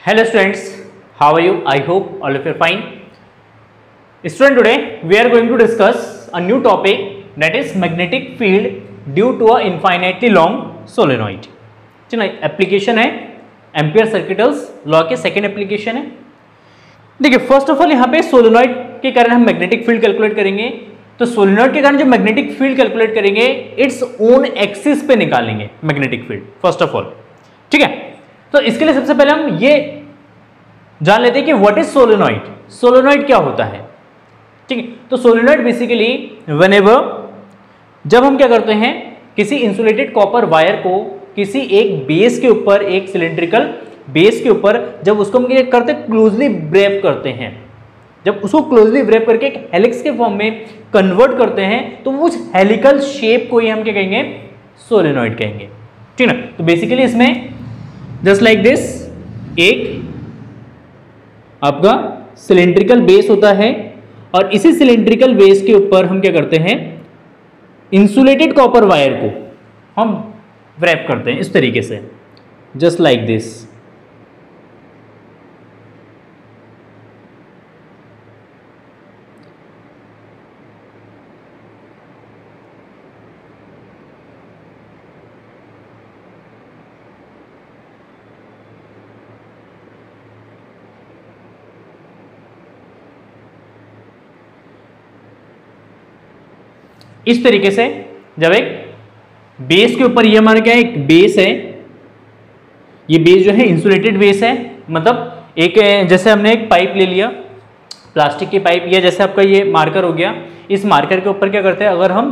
Hello students, how are you? I hope all of you are fine. Student today we are going to discuss a new topic that is magnetic field due to a infinitely long solenoid. चलो application है ampere circuital law के second application है देखिए first of all यहाँ पे solenoid के कारण हम मैग्नेटिक फ़ील्ड कैलकुलेट करेंगे तो सोलोनॉइड के कारण जो मैग्नेटिक फ़ील्ड कैलकुलेट करेंगे इट्स ओन एक्सिस पे निकालेंगे magnetic field first of all ठीक है तो इसके लिए सबसे पहले हम ये जान लेते हैं कि व्हाट इज़ सोलोनॉइड सोलोनॉइड क्या होता है? ठीक है तो सोलोनॉइड बेसिकली वेनेवर जब हम क्या करते हैं, किसी इंसुलेटेड कॉपर वायर को किसी एक बेस के ऊपर, एक सिलेंड्रिकल बेस के ऊपर जब उसको हम क्या करते हैं क्लोजली ब्रेप करते हैं। जब उसको क्लोजली ब्रेप करके एक हेलिक्स के फॉर्म में कन्वर्ट करते हैं तो उस हेलिकल शेप को ही हम क्या कहेंगे? सोलेनॉइड कहेंगे। ठीक ना? तो बेसिकली इसमें जस्ट लाइक दिस एक आपका सिलेंड्रिकल बेस होता है और इसी सिलेंड्रिकल बेस के ऊपर हम क्या करते हैं? इंसुलेटेड कॉपर वायर को हम रैप करते हैं इस तरीके से। जस्ट लाइक दिस इस तरीके से जब एक बेस के ऊपर ये हमारा क्या एक बेस है, ये बेस जो है इंसुलेटेड बेस है मतलब एक, जैसे हमने एक पाइप ले लिया प्लास्टिक की पाइप या जैसे आपका ये मार्कर हो गया, इस मार्कर के ऊपर क्या करते हैं, अगर हम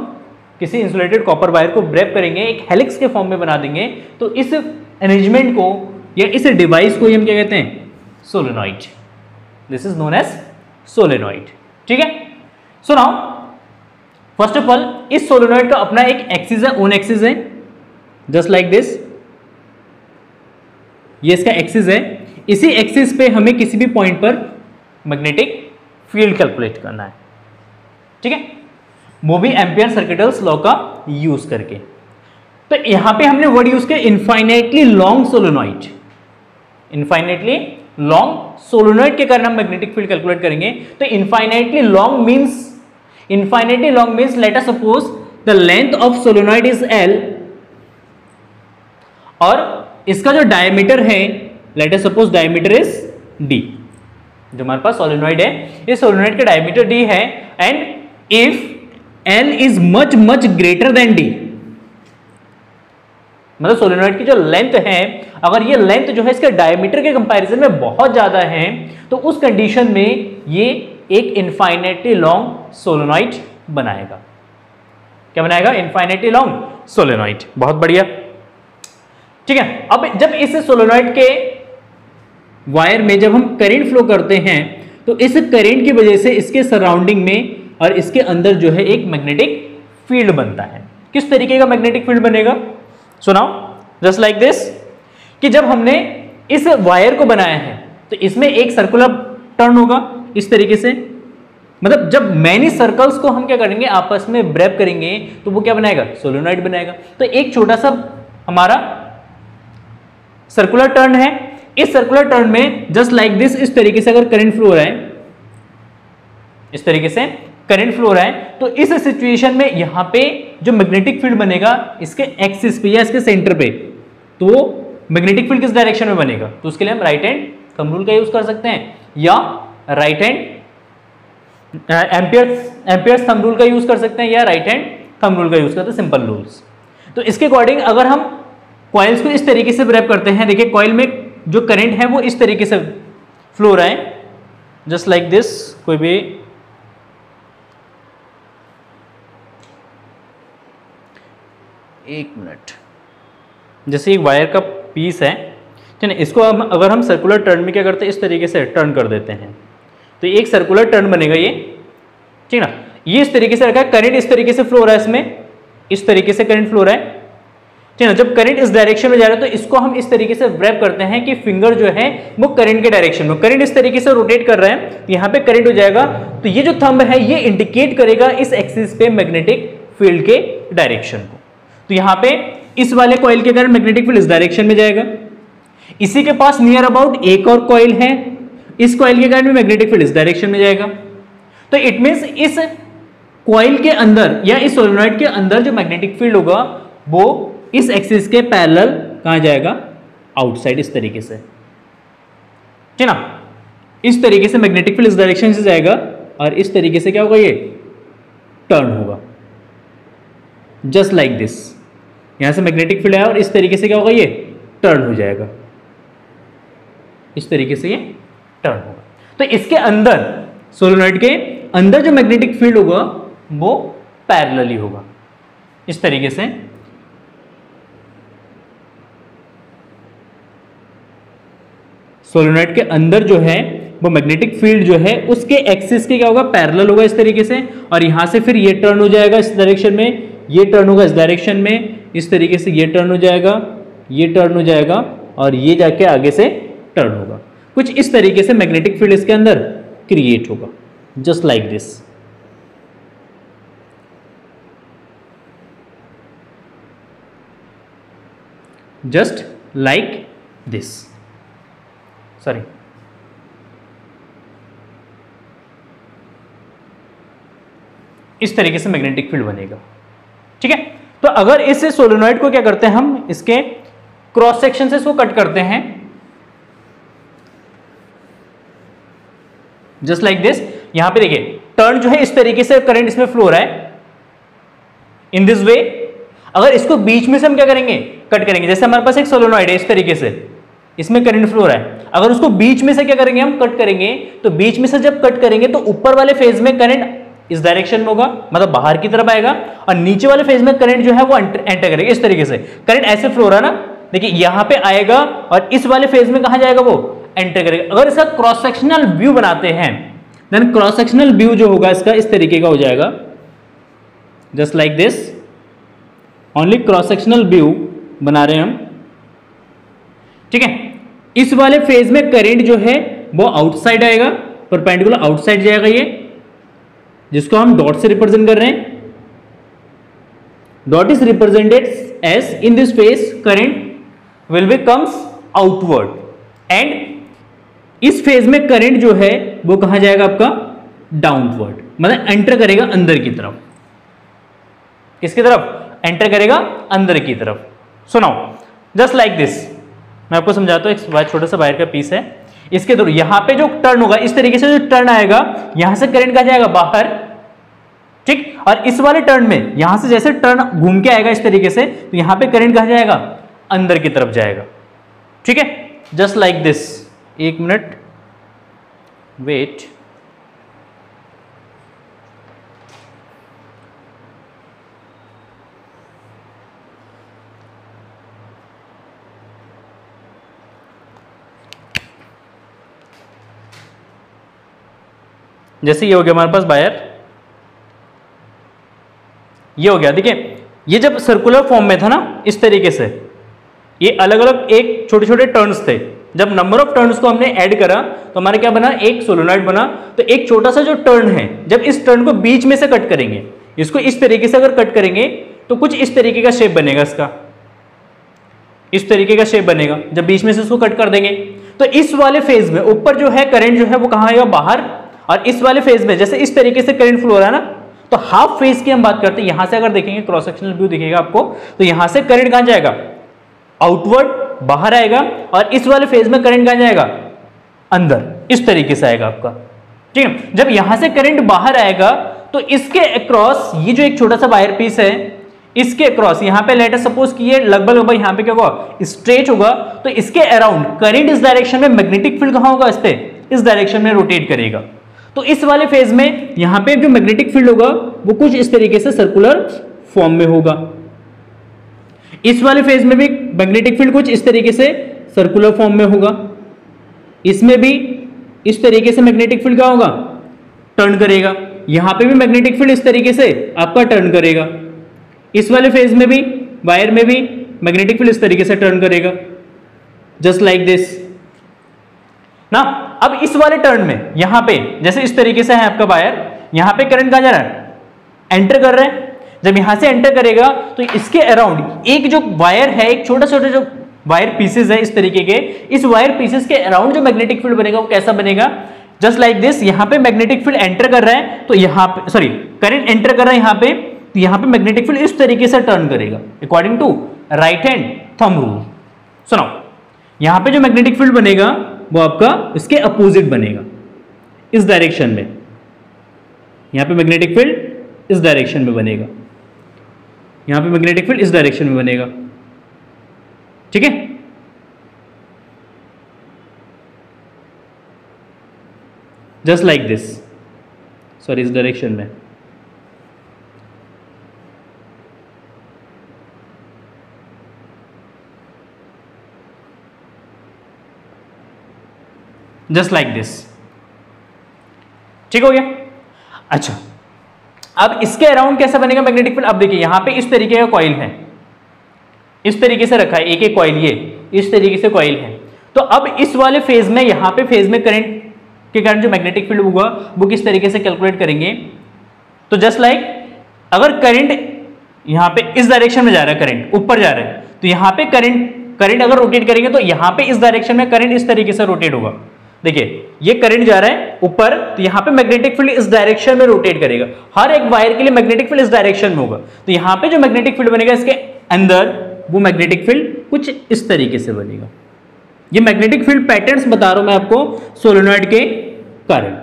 किसी इंसुलेटेड कॉपर वायर को ब्रेप करेंगे, एक हेलिक्स के फॉर्म में बना देंगे तो इस अरेंजमेंट को, या इस डिवाइस को हम क्या कहते हैं solenoid this is known as solenoid ठीक है? So now first of all इस सोलोनॉइड का अपना एक एक्सिस है ओन एक्सिस है। जस्ट लाइक दिस ये इसका एक्सिस है। इसी एक्सिस पे हमें किसी भी पॉइंट पर मैग्नेटिक फ़ील्ड कैलकुलेट करना है। ठीक है? वो भी एम्पियर सर्किटल्स लॉ का यूज़ करके। तो यहाँ पे हमने वर्ड यूज़ किया infinitely long solenoid infinitely long solenoid के कारण हम मैग्नेटिक फ़ील्ड कैलकुलेट करेंगे। तो infinitely long means infinity long means, let us suppose, the length of solenoid is L और इसका जो डायमीटर है let us suppose diameter is D. जो हमारे पास सोलेनॉइड है, इस सोलेनॉइड का डायमीटर D है and if L is much much greater than D मतलब सोलेनॉइड की जो लेंथ है, अगर ये लेंथ जो है, इसके डायमीटर के कंपैरिजन में बहुत ज़्यादा है तो उस कंडीशन में ये एक इनफाइनेटली लॉन्ग सोलेनॉइड बनाएगा। क्या बनाएगा? इनफाइनेटली लॉन्ग सोलेनॉइड बहुत बढ़िया। ठीक है, अब जब इस सोलेनॉइड के वायर में जब हम करंट फ्लो करते हैं तो इस करंट की वजह से इसके सराउंडिंग में और इसके अंदर जो है एक मैग्नेटिक फ़ील्ड बनता है। किस तरीके का मैग्नेटिक फ़ील्ड बनेगा? सुनाओ। जस्ट लाइक दिस कि जब हमने इस वायर को बनाया है तो इसमें एक सर्कुलर टर्न होगा। इस तरीके से? मतलब जब मैनी सर्कल्स को हम क्या करेंगे? आपस में ब्रेप करेंगे तो वो क्या बनाएगा? सोलोनाइट बनाएगा। तो एक छोटा सा हमारा सर्कुलर टर्न है। इस सर्कुलर टर्न में जस्ट लाइक दिस इस तरीके से अगर करंट फ्लो रहा है, इस तरीके से करंट फ्लो रहा है तो इस सिचुएशन में यहाँ पे जो मैग्नेटिक फ़ील्ड बनेगा, इसके एक्सिस पे या इसके सेंटर पे तो मैग्नेटिक फ़ील्ड किस डायरेक्शन में बनेगा? तो उसके लिए हम राइट हैंड थंब रूल का यूज़ कर सकते हैं। या right hand? Ampere ampere thumb rule का यूज़ कर सकते हैं या राइट हैंड थम रूल का यूज़ करते हैं सिंपल रूल्स तो इसके अकॉर्डिंग अगर हम कॉइल्स को इस तरीके से ब्रेप करते हैं, देखिए कॉइल में जो करंट है वो इस तरीके से फ्लो रहा है. जस्ट लाइक दिस कोई भी एक मिनट। जैसे एक वायर का पीस है, ठीक है इसको हम, अगर हम सर्कुलर टर्न में क्या करते हैं, इस तरीके से टर्न कर देते हैं। तो एक सर्कुलर टर्न बनेगा ये। ठीक ना? ये इस तरीके से रखा है करंट इस तरीके से फ्लो रहा है इसमें, इस तरीके से करंट फ्लो रहा है। ठीक है जब करंट इस डायरेक्शन में जा रहा है तो इसको हम इस तरीके से व्रैप करते हैं कि फिंगर जो है, वो करंट के डायरेक्शन में करंट इस तरीके से रोटेट कर रहा है तो यहाँ पे करंट हो जाएगा। तो ये जो थंब है, ये इंडिकेट करेगा इस एक्सिस पे मैग्नेटिक फ़ील्ड के डायरेक्शन को। तो यहाँ पे इस वाले कॉइल के कारण मैग्नेटिक फ़ील्ड इस डायरेक्शन में जाएगा। इसी के पास नियर अबाउट एक और कॉइल है इस कॉइल के कारण भी मैग्नेटिक फ़ील्ड इस डायरेक्शन में जाएगा। तो इट मीन इस कॉइल के अंदर या इस सोलोनॉइड के अंदर जो मैग्नेटिक फ़ील्ड होगा, वो इस एक्सिस के पैरेलल कहाँ जाएगा? आउटसाइड इस तरीके से। ठीक ना? इस तरीके से मैग्नेटिक फ़ील्ड इस डायरेक्शन से जाएगा और इस तरीके से क्या होगा ये? टर्न होगा। जस्ट लाइक दिस यहाँ से मैग्नेटिक फ़ील्ड आया और इस तरीके से क्या होगा ये? टर्न हो जाएगा। इस तरीके से ये टर्न होगा। तो इसके अंदर सोलोनॉइड के अंदर जो मैग्नेटिक फ़ील्ड होगा, वो पैरेलली होगा। इस तरीके से। सोलोनॉइड के अंदर जो है, वो मैग्नेटिक फ़ील्ड जो है, उसके एक्सिस के क्या होगा? पैरेलल होगा इस तरीके से। और यहाँ से फिर ये टर्न हो जाएगा इस डायरेक्शन में, ये टर्न होगा इस डायरेक्शन में, इस तरीके से ये टर्न हो जाएगा, ये टर्न हो जाएगा, और ये जाके आगे से टर्न होगा। कुछ इस तरीके से मैग्नेटिक फ़ील्ड इसके अंदर क्रिएट होगा just like this just like this sorry इस तरीके से मैग्नेटिक फ़ील्ड बनेगा। ठीक है? तो अगर इस सोलोनॉइड को क्या करते हैं हम? इसके क्रॉस सेक्शन से इसको कट करते हैं। जस्ट लाइक दिस यहाँ पे देखिए टर्न जो है इस तरीके से करंट इसमें फ्लो रहा है। इन दिस वे अगर इसको बीच में से हम क्या करेंगे? कट करेंगे। जैसे हमारे पास एक सोलोनॉइड है इस तरीके से, इसमें करंट फ्लो रहा है। अगर उसको बीच में से क्या करेंगे हम? कट करेंगे। तो बीच में से जब कट करेंगे तो ऊपर वाले फ़ेज़ में करंट इस डायरेक्शन में होगा मतलब बाहर की तरफ़ आएगा, और नीचे वाले फ़ेज़ में करंट जो है वो एंटर करेगा। इस तरीके से। करंट ऐसे फ्लो रहा है ना? देखिए, यहाँ पे आएगा, और इस वाले फ़ेज़ में कहा जाएगा वो? एंटर करेगा। अगर इसका क्रॉस सेक्शनल व्यू बनाते हैं देन क्रॉस सेक्शनल व्यू जो होगा, इसका इस तरीके का हो जाएगा। Just like this only cross sectional view बना रहे हैं हम। ठीक है? इस वाले फ़ेज़ में करंट जो है, वो आउटसाइड आएगा परपेंडिकुलर आउटसाइड जाएगा ये, जिसको हम डॉट से रिप्रेजेंट कर रहे हैं। Dot is represented as in this face current will be comes outward and इस फ़ेज़ में करंट जो है, वो कहा जाएगा आपका? डाउनवर्ड मतलब एंटर करेगा अंदर की तरफ़. किसकी तरफ़? एंटर करेगा अंदर की तरफ़. सुनाओ जस्ट लाइक दिस मैं आपको समझाता हूँ, एक छोटा सा वायर का पीस है. इसके थ्रू यहाँ पे जो टर्न होगा, इस तरीके से जो टर्न आएगा, यहाँ से करंट कहा जाएगा? बाहर. ठीक? और इस वाले टर्न में, यहाँ से जैसे टर्न घूम के आएगा इस तरीके से तो यहाँ पे करंट कहा जाएगा? अंदर की तरफ़ जाएगा. ठीक है? जस्ट लाइक दिस एक मिनट वेट जैसे ये हो गया हमारे पास बायर। ये हो गया, देखिए, ये जब सर्कुलर फॉर्म में था ना, इस तरीके से, ये अलग अलग एक छोटे छोटे टर्न्स थे। जब नंबर ऑफ़ टर्न्स को हमने ऐड करा तो हमारे क्या बना? एक सोलोनाइड बना। तो एक छोटा सा जो टर्न है, जब इस टर्न को बीच में से कट करेंगे, इसको इस तरीके से अगर कट करेंगे तो कुछ इस तरीके का शेप बनेगा इसका। इस तरीके का शेप बनेगा। जब बीच में से इसको कट कर देंगे तो इस वाले फ़ेज़ में, ऊपर जो है करंट जो है वो कहाँ आएगा? बाहर। और इस वाले फ़ेज़ में, जैसे इस तरीके से करंट फ्लो हो रहा है ना तो हाफ़ फ़ेज़ की हम बात करते हैं। यहाँ से अगर देखेंगे क्रॉस सेक्शनल व्यू दिखेगा आपको तो यहाँ से करंट कहाँ जाएगा? आउटवर्ड बाहर आएगा और इस वाले फ़ेज़ में करंट कहाँ जाएगा? अंदर। इस तरीके से आएगा आपका। ठीक है? जब यहाँ से करंट बाहर आएगा तो इसके अक्रॉस ये जो एक छोटा सा वायर पीस है, इसके अक्रॉस यहाँ पे लेटर सपोज़ किए लगभग लगभग यहाँ पे क्या होगा? स्ट्रेच होगा। तो इसके अराउंड करंट इस डायरेक्शन में मैग्नेटिक फ़ील्ड कहाँ होगा इस पे? इस डायरेक्शन में रोटेट करेगा। तो इस वाले फ़ेज़ में यहाँ पे जो मैग्नेटिक फ़ील्ड होगा, वो कुछ इस तरीके से सर्कुलर फॉर्म में होगा। इस वाले फ़ेज़ में भी मैग्नेटिक फ़ील्ड कुछ इस तरीके से सर्कुलर फॉर्म में होगा। इसमें भी इस तरीके से मैग्नेटिक फ़ील्ड क्या होगा? टर्न करेगा। यहाँ पे भी मैग्नेटिक फ़ील्ड इस तरीके से आपका टर्न करेगा। इस वाले फ़ेज़ में भी वायर में भी मैग्नेटिक फ़ील्ड इस तरीके से टर्न करेगा। जस्ट लाइक दिस ना, अब इस वाले टर्न में, यहाँ पे, जैसे इस तरीके से है आपका वायर यहाँ पे करंट कहाँ जा रहा है? एंटर कर रहे हैं। जब यहाँ से एंटर करेगा तो इसके अराउंड एक जो वायर है, एक छोटा छोटा जो वायर पीसेस है इस तरीके के, इस वायर पीसेस के अराउंड जो मैग्नेटिक फ़ील्ड बनेगा, वो कैसा बनेगा? जस्ट लाइक दिस यहाँ पे मैग्नेटिक फ़ील्ड एंटर कर रहा है तो यहाँ पे सॉरी करंट एंटर कर रहा है यहाँ पे तो यहाँ पे मैग्नेटिक फ़ील्ड इस तरीके से टर्न करेगा according to right hand thumb rule सुनो यहाँ पे जो मैग्नेटिक फ़ील्ड बनेगा, वो आपका इसके अपोजिट बनेगा, इस डायरेक्शन में। यहाँ पे मैग्नेटिक फ़ील्ड इस डायरेक्शन में बनेगा। यहाँ पे मैग्नेटिक फ़ील्ड इस डायरेक्शन में बनेगा। ठीक है? जस्ट लाइक दिस सॉरी इस डायरेक्शन में। जस्ट लाइक दिस ठीक हो गया? अच्छा। अब इसके अराउंड कैसा बनेगा मैग्नेटिक फ़ील्ड अब देखिए यहाँ पे इस तरीके का कॉइल है। इस तरीके से रखा है एक एक कॉइल ये। इस तरीके से कॉइल है। तो अब इस वाले फ़ेज़ में यहाँ पे फ़ेज़ में करंट के कारण जो मैग्नेटिक फ़ील्ड होगा वो किस तरीके से कैलकुलेट करेंगे? तो जस्ट लाइक like, अगर करंट यहाँ पे इस डायरेक्शन में जा रहा है करंट ऊपर जा रहा है तो यहाँ पे करंट करंट अगर रोटेट करेंगे तो यहाँ पे इस डायरेक्शन में करंट इस तरीके से रोटेट होगा। देखिए, ये करंट जा रहा है ऊपर तो यहाँ पे मैग्नेटिक फ़ील्ड इस डायरेक्शन में रोटेट करेगा। हर एक वायर के लिए मैग्नेटिक फ़ील्ड इस डायरेक्शन में होगा। तो यहाँ पे जो मैग्नेटिक फ़ील्ड बनेगा, इसके अंदर वो मैग्नेटिक फ़ील्ड कुछ इस तरीके से बनेगा। ये मैग्नेटिक फ़ील्ड पैटर्न्स बता रहा हूँ मैं आपको सोलोनॉइड के कारण।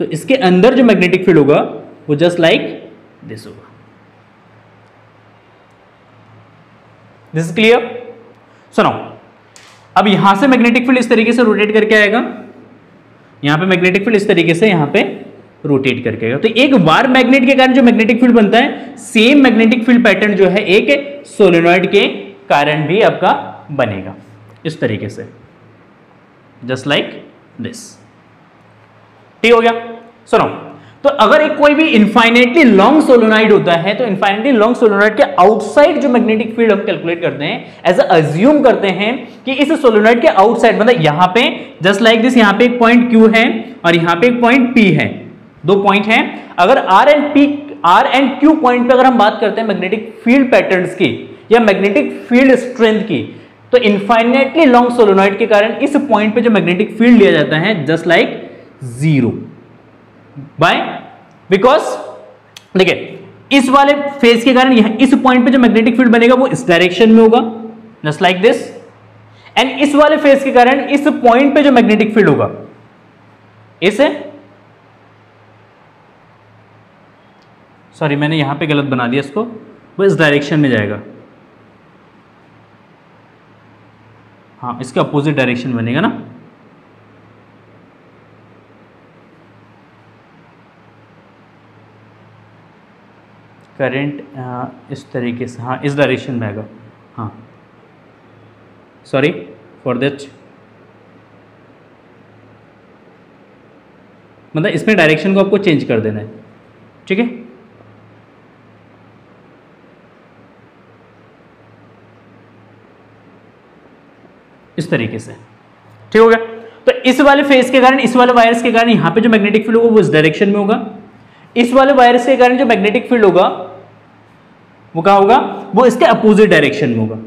तो इसके अंदर जो मैग्नेटिक फ़ील्ड होगा, वो जस्ट लाइक दिस होगा। दिस इज़ क्लियर सुनो अब यहाँ से मैग्नेटिक फ़ील्ड इस तरीके से रोटेट करके आएगा। यहाँ पे मैग्नेटिक फ़ील्ड इस तरीके से यहाँ पे रोटेट करके आएगा। तो एक बार मैग्नेट के कारण जो मैग्नेटिक फ़ील्ड बनता है सेम मैग्नेटिक फ़ील्ड पैटर्न जो है एक सोलेनॉइड के कारण भी आपका बनेगा। इस तरीके से। जस्ट लाइक दिस ठीक हो गया? सुनो तो अगर एक कोई भी इन्फाइनेटली लॉन्ग सोलोनाइड होता है तो इन्फाइनेटली लॉन्ग सोलोनाइड के आउटसाइड जो मैग्नेटिक फ़ील्ड हम कैलकुलेट करते हैं एज अज्यूम करते हैं कि इस सोलोनाइड के आउटसाइड मतलब यहाँ पे जस्ट लाइक दिस यहाँ पे एक पॉइंट क्यू है और यहाँ पे एक पॉइंट पी है। दो पॉइंट है। अगर R and P R and Q point पे अगर हम बात करते हैं मैग्नेटिक फ़ील्ड पैटर्न्स की या मैग्नेटिक फ़ील्ड स्ट्रेंथ की तो इनफाइनेटली लॉन्ग सोलोनाइड के कारण इस पॉइंट पे जो मैग्नेटिक फ़ील्ड लिया जाता है just like zero by because देखिए, इस वाले फ़ेज़ के कारण यहाँ, इस पॉइंट पे जो मैग्नेटिक फ़ील्ड बनेगा, वो इस डायरेक्शन में होगा जस्ट लाइक दिस एंड इस वाले फ़ेज़ के कारण इस पॉइंट पे जो मैग्नेटिक फ़ील्ड होगा इस सॉरी मैंने यहाँ पे गलत बना दिया इसको, वो इस डायरेक्शन में जाएगा। हाँ इसके अपोजिट डायरेक्शन बनेगा ना? करंट इस तरीके से हाँ इस डायरेक्शन में आएगा। हाँ। सॉरी फॉर दैट मतलब इसमें डायरेक्शन को आपको चेंज कर देना है। ठीक है? इस तरीके से। ठीक हो गया? तो इस वाले फेस के कारण, इस वाले वायर्स के कारण यहाँ पे जो मैग्नेटिक फ़ील्ड होगा वो इस डायरेक्शन में होगा। इस वाले वायर्स के कारण जो मैग्नेटिक फ़ील्ड होगा वो क्या होगा? वो इसके अपोजिट डायरेक्शन में होगा।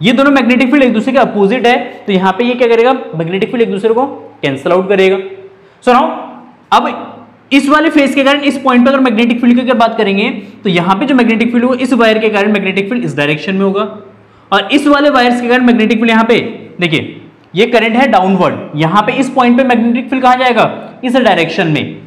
ये दोनों मैग्नेटिक फ़ील्ड एक दूसरे के अपोजिट है तो यहाँ पे ये क्या करेगा? मैग्नेटिक फ़ील्ड एक दूसरे को कैंसिल आउट करेगा। सुनाओ अब इस वाले फेस के कारण इस पॉइंट पर अगर मैग्नेटिक फ़ील्ड की अगर बात करेंगे तो यहाँ पे जो मैग्नेटिक फ़ील्ड होगा, इस वायर के कारण मैग्नेटिक फ़ील्ड इस डायरेक्शन में होगा। और इस वाले वायर्स के कारण मैग्नेटिक फ़ील्ड यहाँ पे, देखिए, ये करंट है डाउनवर्ड यहाँ पे इस पॉइंट पे मैग्नेटिक फ़ील्ड कहाँ जाएगा? इस डायरेक्शन में।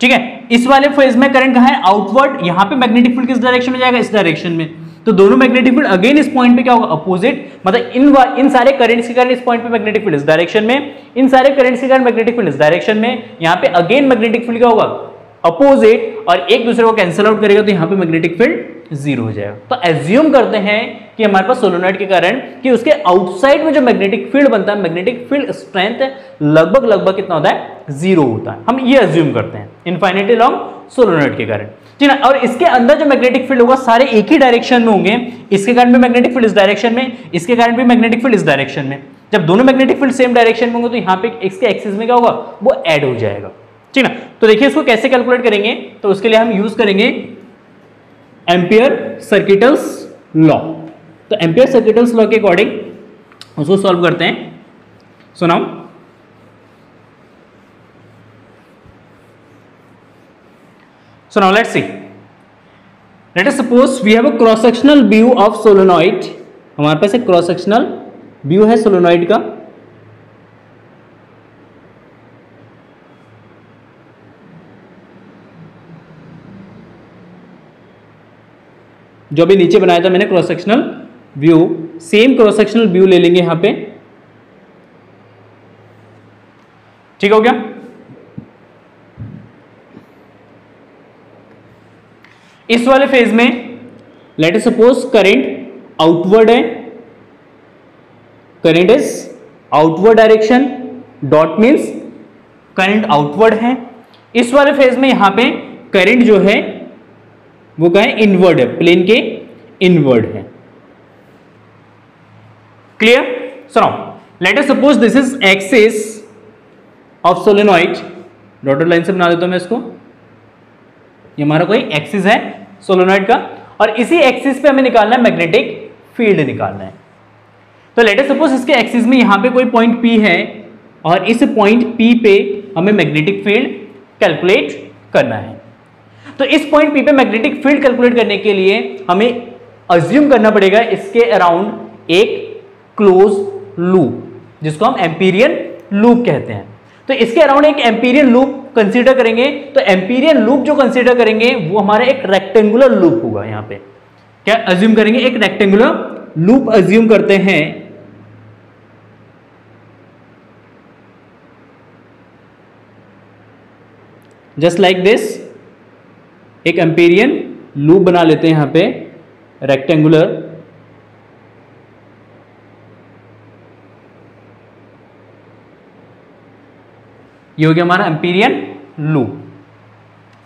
ठीक है? इस वाले फ़ेज़ में करंट कहा है? आउटवर्ड यहाँ पे मैग्नेटिक फ़ील्ड किस डायरेक्शन में जाएगा? इस डायरेक्शन में। तो दोनों मैग्नेटिक फ़ील्ड अगेन इस पॉइंट पे क्या होगा? अपोजिट मतलब इन इन सारे करंट्स के कारण इस पॉइंट पे मैग्नेटिक फ़ील्ड इस डायरेक्शन में। इन सारे करंट्स के कारण मैग्नेटिक फ़ील्ड इस डायरेक्शन में। यहाँ पे अगेन मैग्नेटिक फ़ील्ड क्या होगा? अपोजिट और एक दूसरे को कैंसिल आउट करेगा तो यहाँ पे मैग्नेटिक फ़ील्ड ज़ीरो हो जाएगा। तो एज्यूम करते हैं कि हमारे पास सोलोनॉइड के कारण कि उसके आउटसाइड में जो मैग्नेटिक फ़ील्ड बनता है मैग्नेटिक फ़ील्ड स्ट्रेंथ लगभग लगभग कितना होता है? ज़ीरो होता है। हम ये एज्यूम करते हैं इनफाइनिटी लॉन्ग सोलोनॉइड के कारण। ठीक है और इसके अंदर जो मैग्नेटिक फ़ील्ड होगा, सारे एक ही डायरेक्शन में होंगे। इसके कारण भी मैग्नेटिक फ़ील्ड इस डायरेक्शन में, इसके कारण भी मैग्नेटिक फ़ील्ड इस डायरेक्शन में। जब दोनों मैग्नेटिक फ़ील्ड सेम डायरेक्शन में होंगे तो यहाँ पे इसके एक्सिस में क्या होगा? वो ऐड हो जाएगा। ठीक ना? तो देखिए इसको कैसे कैलकुलेट करेंगे? तो उसके लिए हम यूज़ करेंगे एम्पियर सर्किटल्स लॉ। तो एम्पियर सर्किटल्स लॉ के अकॉर्डिंग उसको सॉल्व करते हैं। So now so now let's see let us suppose we have a cross sectional view हमारे पास एक क्रॉस सेक्शनल व्यू है सोलोनॉइड का। जो अभी नीचे बनाया था मैंने cross sectional view same cross sectional view ले लेंगे यहाँ पे। ठीक हो गया? इस वाले फ़ेज़ में लेट सपोज़ करंट आउटवर्ड है। Current is outward direction dot means current outward है। इस वाले फ़ेज़ में यहाँ पे करंट जो है वो क्या है इनवर्ड है प्लेन के इनवर्ड है। क्लियर सुनो let suppose this is axis of solenoid dotted line से बना देता हूँ मैं इसको। ये हमारा कोई एक्सिस है सोलेनॉइड का। और इसी एक्सिस पे हमें निकालना है मैग्नेटिक फ़ील्ड निकालना है। तो लेट अस सपोज़ इसके एक्सिस में यहाँ पे कोई पॉइंट पी है और इस पॉइंट पी पे हमें मैग्नेटिक फ़ील्ड कैलकुलेट करना है। तो इस पॉइंट पी पे मैग्नेटिक फ़ील्ड कैलकुलेट करने के लिए हमें अज्यूम करना पड़ेगा इसके अराउंड एक क्लोज लूप जिसको हम एम्पीरियन लूप कहते हैं। तो इसके अराउंड एक एम्पीरियन लूप कंसीडर करेंगे तो एम्पीरियन लूप जो कंसीडर करेंगे, वो हमारा एक रेक्टेंगुलर लूप होगा यहाँ पे। क्या अज्यूम करेंगे? एक रेक्टेंगुलर लूप अज्यूम करते हैं। जस्ट लाइक दिस एक एम्पेरियन लूप बना लेते हैं यहाँ पे रेक्टेंगुलर ये हो गया हमारा एम्पीरियन लूप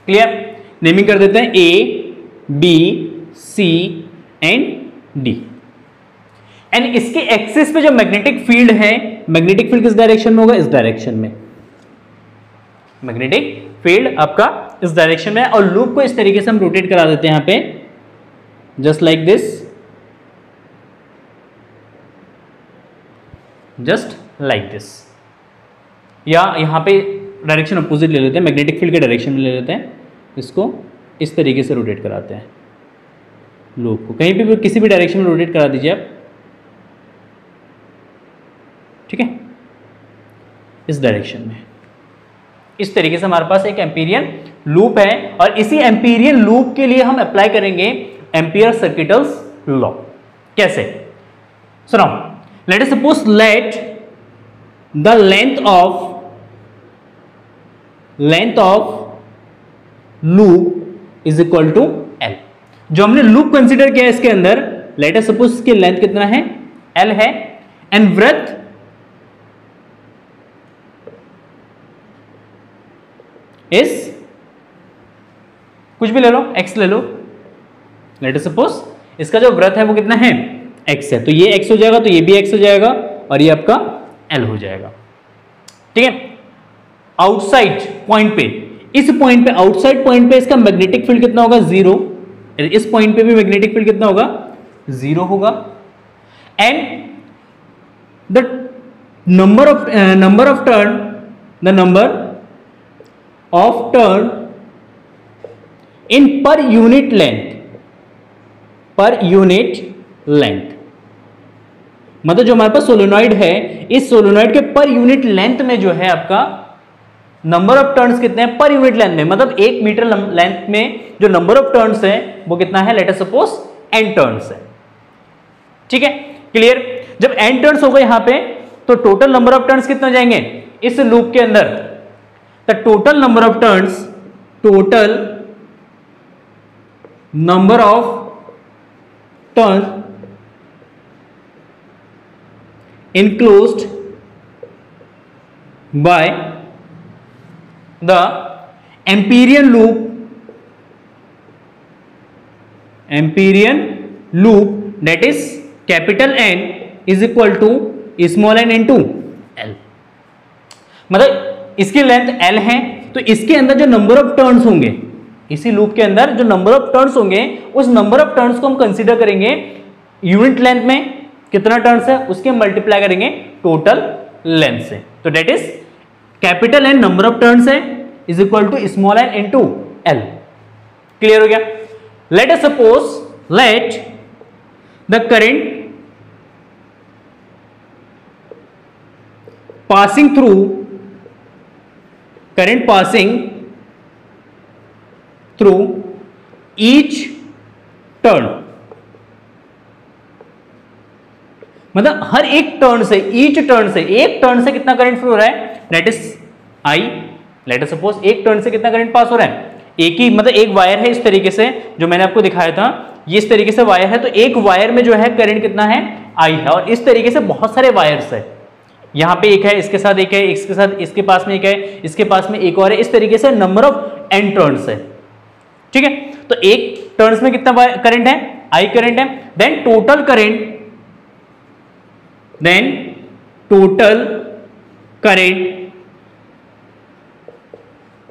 क्लियर नेमिंग कर देते हैं A B C and D and इसके एक्सिस पे जो मैग्नेटिक फ़ील्ड है मैग्नेटिक फ़ील्ड किस डायरेक्शन में होगा? इस डायरेक्शन में. मैग्नेटिक फ़ील्ड आपका इस डायरेक्शन में, और लूप को इस तरीके से हम रोटेट करा देते हैं यहाँ पे। Just like this just like this या यहाँ पे डायरेक्शन अपोजिट ले लेते हैं मैग्नेटिक फ़ील्ड के डायरेक्शन में ले लेते हैं। इसको इस तरीके से रोटेट कराते हैं। लूप को। कहीं भी किसी भी डायरेक्शन में रोटेट करा दीजिए आप। ठीक है? इस डायरेक्शन में। इस तरीके से हमारे पास एक एम्पीरियन लूप है और इसी एम्पीरियन लूप के लिए हम अप्लाई करेंगे एम्पियर सर्किटल्स लॉ कैसे? सुनो let suppose let the length of length of loop is equal to L जो हमने लूप कंसिडर किया इसके अंदर लेट सपोज़ इसकी लेंथ कितना है? एल है. एंड व्रथ इज़ कुछ भी ले लो, x ले लो। लेट सपोज़ इसका जो व्रत है वो कितना है? X है। तो ये x हो जाएगा तो ये भी x हो जाएगा और ये आपका l हो जाएगा। ठीक है? आउटसाइड पॉइंट पे। इस पॉइंट पे आउटसाइड पॉइंट पे इसका मैग्नेटिक फ़ील्ड कितना होगा? ज़ीरो इस पॉइंट पे भी मैग्नेटिक फ़ील्ड कितना होगा? ज़ीरो होगा। And the number of number of turn the number of turn in per unit length per unit length मतलब जो हमारे पास सोलोनॉइड है, इस सोलोनॉइड के पर यूनिट लेंथ में जो है आपका नंबर ऑफ़ टर्न्स कितने हैं? पर यूनिट लेंथ में। मतलब एक मीटर लेंथ में जो नंबर ऑफ़ टर्न्स है, वो कितना है? लेटर सपोज़ एन टर्न्स है। ठीक है? क्लियर जब एन टर्न्स होगा यहाँ पे तो टोटल नंबर ऑफ़ टर्न्स कितने जाएँगे? इस लूप के अंदर। The total number of turns, total number of turn enclose by the Amperian loop Amperian loop that is capital N is equal to small N into L मतलब इसकी length L है तो इसके अंदर जो नंबर ऑफ़ टर्न्स होंगे इसी loop के अंदर जो नंबर ऑफ़ टर्न्स होंगे, उस नंबर ऑफ़ टर्न्स को हम कंसीडर करेंगे यूनिट लेंथ में, कितना टर्न्स है, उसके मल्टीप्लाई करेंगे टोटल लेंथ से। तो that is capital N number of turns है is equal to small N into L clear हो गया? Let us suppose let the current passing through, current passing through each turn. मतलब हर एक turn से each turn से, एक turn से कितना करंट फ्लो हो रहा है? Let is I let suppose एक टर्न से कितना करंट पास हो रहा है? एक ही मतलब एक वायर है इस तरीके से, जो मैंने आपको दिखाया था। ये इस तरीके से वायर है तो एक वायर में जो है करंट कितना है? आई है। और इस तरीके से बहुत सारे वायर्स है। यहाँ पे एक है, इसके साथ एक है, इसके साथ, इसके पास में एक है, इसके पास में एक और है। इस तरीके से नंबर ऑफ़ एन टर्न्स है। ठीक है? तो एक टर्न्स में कितना करंट है? आई करंट है। Then total current then total current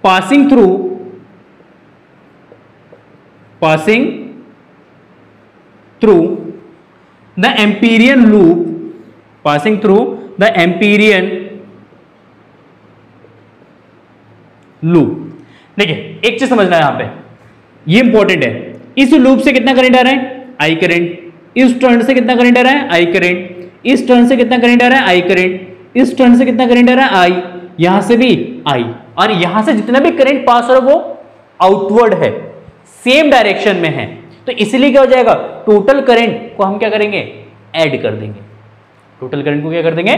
passing through passing through the Amperian loop passing through the Amperian loop देखिए, एक चीज़ समझना है यहाँ पे। ये इंपॉर्टेंट है। इस लूप से कितना करंट आ रहा है? आई करंट इस टर्न से कितना करंट आ रहा है? आई करंट इस टर्न से कितना करंट आ रहा है? आई करंट इस टर्न से कितना करंट आ रहा है? आई यहाँ से भी आई और यहाँ से जितना भी करंट पास हो रहा है, वो आउटवर्ड है। सेम डायरेक्शन में है। तो इसलिए क्या हो जाएगा? टोटल करंट को हम क्या करेंगे? ऐड कर देंगे। टोटल करंट को क्या कर देंगे?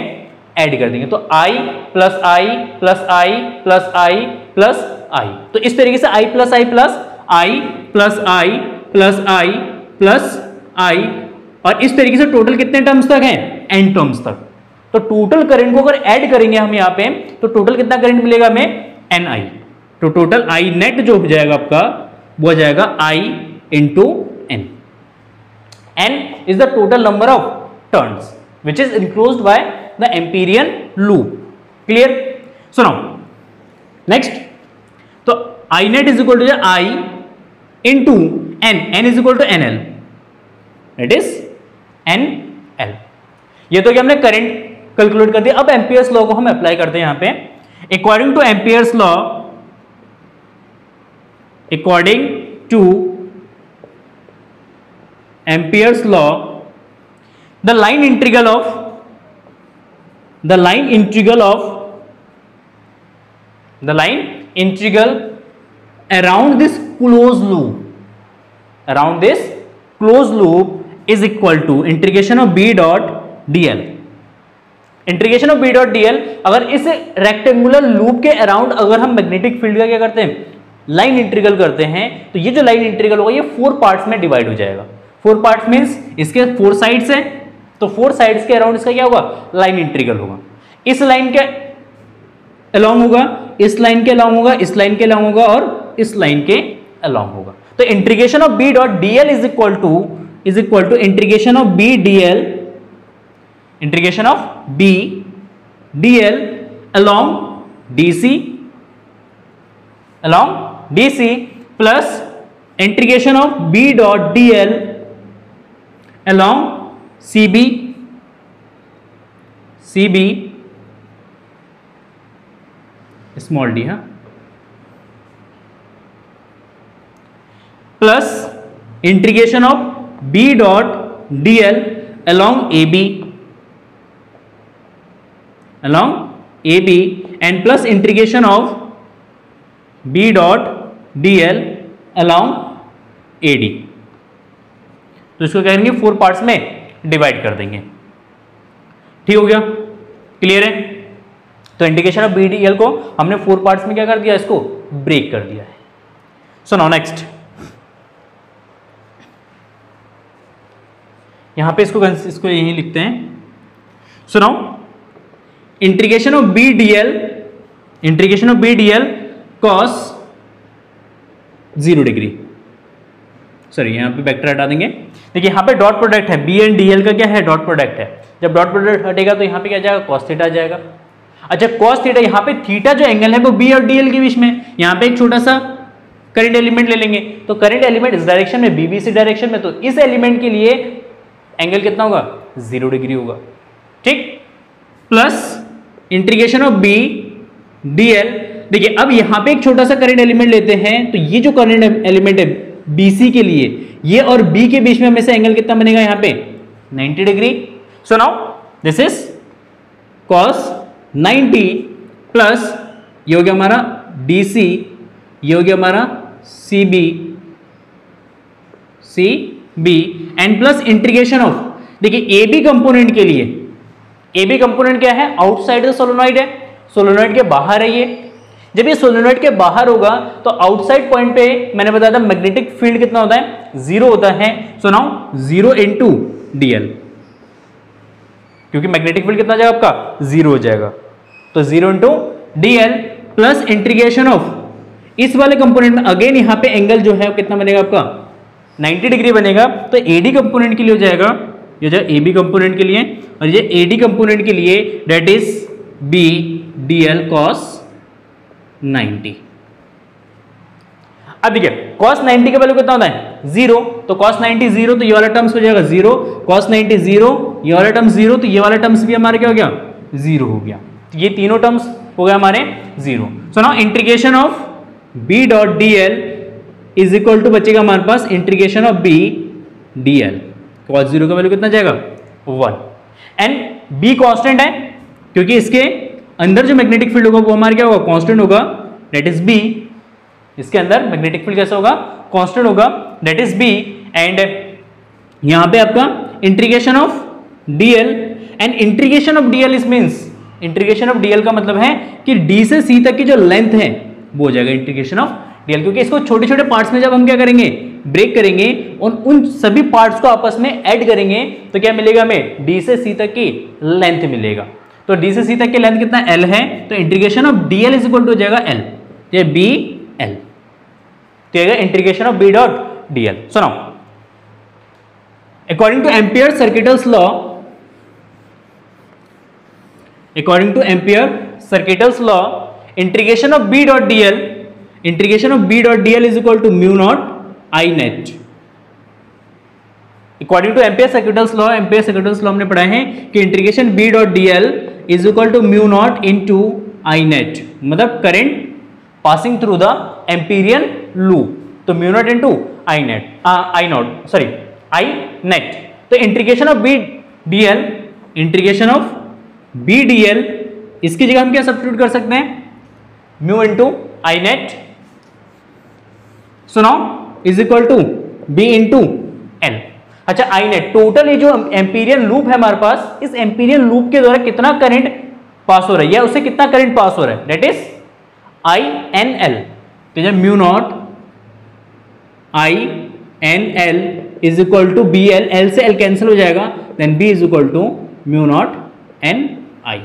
ऐड कर देंगे। तो I plus I plus I plus I plus I तो इस तरीके से I plus I plus I plus I plus I plus I और इस तरीके से टोटल कितने टर्म्स तक हैं? एन टर्म्स तक। तो टोटल करंट को अगर ऐड करेंगे हम यहाँ पे तो टोटल कितना करंट मिलेगा हमें? एन आई तो टोटल आई नेट जो हो जाएगा आपका, वो आ जाएगा I into N N is the total number of turns which is is enclosed the Amperian Amperian clear Clear? So i net is I into N N is equal to N L it is N L ये तो क्या हमने current calculate कर दिया। अब Ampere's law को हम apply करते हैं यहाँ पे। According to Ampere's law according to Ampere's law the line integral of the line integral of the line integral around this closed loop. Around this closed loop is equal to integration of b dot dl. Integration of B dot DL अगर इस rectangular loop के around अगर हम magnetic field का क्या करते हैं? Line integral करते हैं तो ये जो लाइन इंटीग्रल होगा, ये फोर पार्ट्स में डिवाइड हो जाएगा। फोर पार्ट्स मींस इसके फोर साइड्स हैं तो फोर साइड्स के अराउंड इसका क्या होगा? लाइन इंट्रीगल होगा। इस लाइन के अलॉन्ग होगा, इस लाइन के अलॉन्ग होगा, इस लाइन के अलॉन्ग होगा, और इस लाइन के अलॉन्ग होगा। तो integration of B dot DL is equal to is equal to integration of B D L integration of B DL along DC along DC plus integration of B dot DL along C B C B small D हा plus integration of B dot D L along A B along A B and plus integration of B dot D L along A D तो इसको कहेंगे four parts में divide कर देंगे। ठीक हो गया? क्लियर है? तो indication of B D L को हमने फोर पार्ट्स में क्या कर दिया? इसको ब्रेक कर दिया है। सो नाउ नेक्स्ट यहाँ पे इसको इसको यही लिखते हैं। So now integration of B D L integration of B D L cos zero degree sorry यहाँ पे वेक्टर हटा देंगे। देखिए, यहाँ पे डॉट प्रोडक्ट है। बी एंड डी एल का क्या है? डॉट प्रोडक्ट है। जब डॉट प्रोडक्ट हटेगा तो यहाँ पे क्या जाएगा? कॉस थीटा जाएगा। अच्छा कॉस थीटा यहाँ पे थीटा जो एंगल है वो बी और डी एल के बीच में। यहाँ पे एक छोटा सा करंट एलिमेंट ले लेंगे। तो करंट एलिमेंट इस डायरेक्शन में बीबीसी डायरेक्शन में तो इस एलिमेंट के लिए एंगल कितना होगा? ज़ीरो डिग्री होगा। ठीक? Plus integration of B D L देखिए, अब यहाँ पे एक छोटा सा करंट एलिमेंट लेते हैं। तो ये जो करंट एलिमेंट है बीसी के लिए, ये और बी के बीच में हमेशा एंगल कितना बनेगा यहाँ पे? 90 degree. So now this is cos 90 plus, ये हो गया हमारा डीसी ये हो गया हमारा C B C B and plus integration of देखिए ए बी कंपोनेंट के लिए ए बी कंपोनेंट क्या है? आउटसाइड द सोलोनॉइड है। सोलोनॉइड के बाहर है ये। जब ये सोलोनॉइड के बाहर होगा तो आउटसाइड पॉइंट पे मैंने बताया था मैग्नेटिक फ़ील्ड कितना होता है? ज़ीरो होता है। So now zero into DL क्योंकि मैग्नेटिक फ़ील्ड कितना जाएगा आपका? ज़ीरो हो जाएगा। तो zero into DL plus integration of इस वाले कंपोनेंट में अगेन यहाँ पे एंगल जो है कितना बनेगा आपका? 90 डिग्री बनेगा तो एडी कंपोनेंट के लिए हो जाएगा, ये जो एबी कंपोनेंट के लिए, और ये एडी कंपोनेंट के लिए that is B D L cos 90 अब देखिए, cos 90 का वैल्यू कितना होता है? ज़ीरो तो cos 90 ज़ीरो तो ये वाला टर्म्स हो जाएगा ज़ीरो cos 90 ज़ीरो ये वाला टर्म्स ज़ीरो तो ये वाला टर्म्स भी हमारे क्या हो गया? ज़ीरो हो गया। तो ये तीनों टर्म्स हो गया हमारे zero so now integration of B dot D L is equal to बचेगा हमारे पास integration of b D L cos zero का वैल्यू कितना जाएगा? वन एंड b कांस्टेंट है, क्योंकि इसके अंदर जो मैग्नेटिक फ़ील्ड होगा, वो हमारे क्या होगा? कांस्टेंट होगा डेट इज़ b. इसके अंदर मैग्नेटिक फ़ील्ड कैसा होगा? कांस्टेंट होगा डेट इज़ b. एंड यहाँ पे आपका integration of dl. And integration of dl is means integration of dl का मतलब है कि डी से सी तक की जो लेंथ है, वो हो जाएगा इंटीग्रेशन ऑफ़ dl क्योंकि इसको छोटे छोटे पार्ट्स में जब हम क्या करेंगे? ब्रेक करेंगे और उन सभी पार्ट्स को आपस में ऐड करेंगे तो क्या मिलेगा हमें? D से c तक की लेंथ मिलेगा। तो डी से c तक की लेंथ कितना? L है। तो integration of dl is equal to हो जाएगा l ये b, l तो integration of B dot dl सुनो। According to Ampere circuitals law according to ampere circuitous law, integration of b dot dl integration of b dot dl is equal to mu naught i net. According to Ampere circuitals law Ampere circuitals law हमने पढ़ा है कि integration B dot D L is equal to mu naught into I net मतलब current passing through the Amperian loop तो mu naught into I net I naught sorry I net तो integration of B D L integration of B D L इसकी जगह हम क्या substitute कर सकते हैं? म्यू इंटू आई नेट सुनो is equal to B into L अच्छा आई नेट टोटल ये जो एम्पीरियन लूप है हमारे पास, इस एम्पीरियन लूप के द्वारा कितना करंट पास हो रहा है? या उससे कितना करंट पास हो रहा है? That is I N L mu naught I N L is equal to B L L से एल कैंसिल हो जाएगा then B is equal to mu naught N I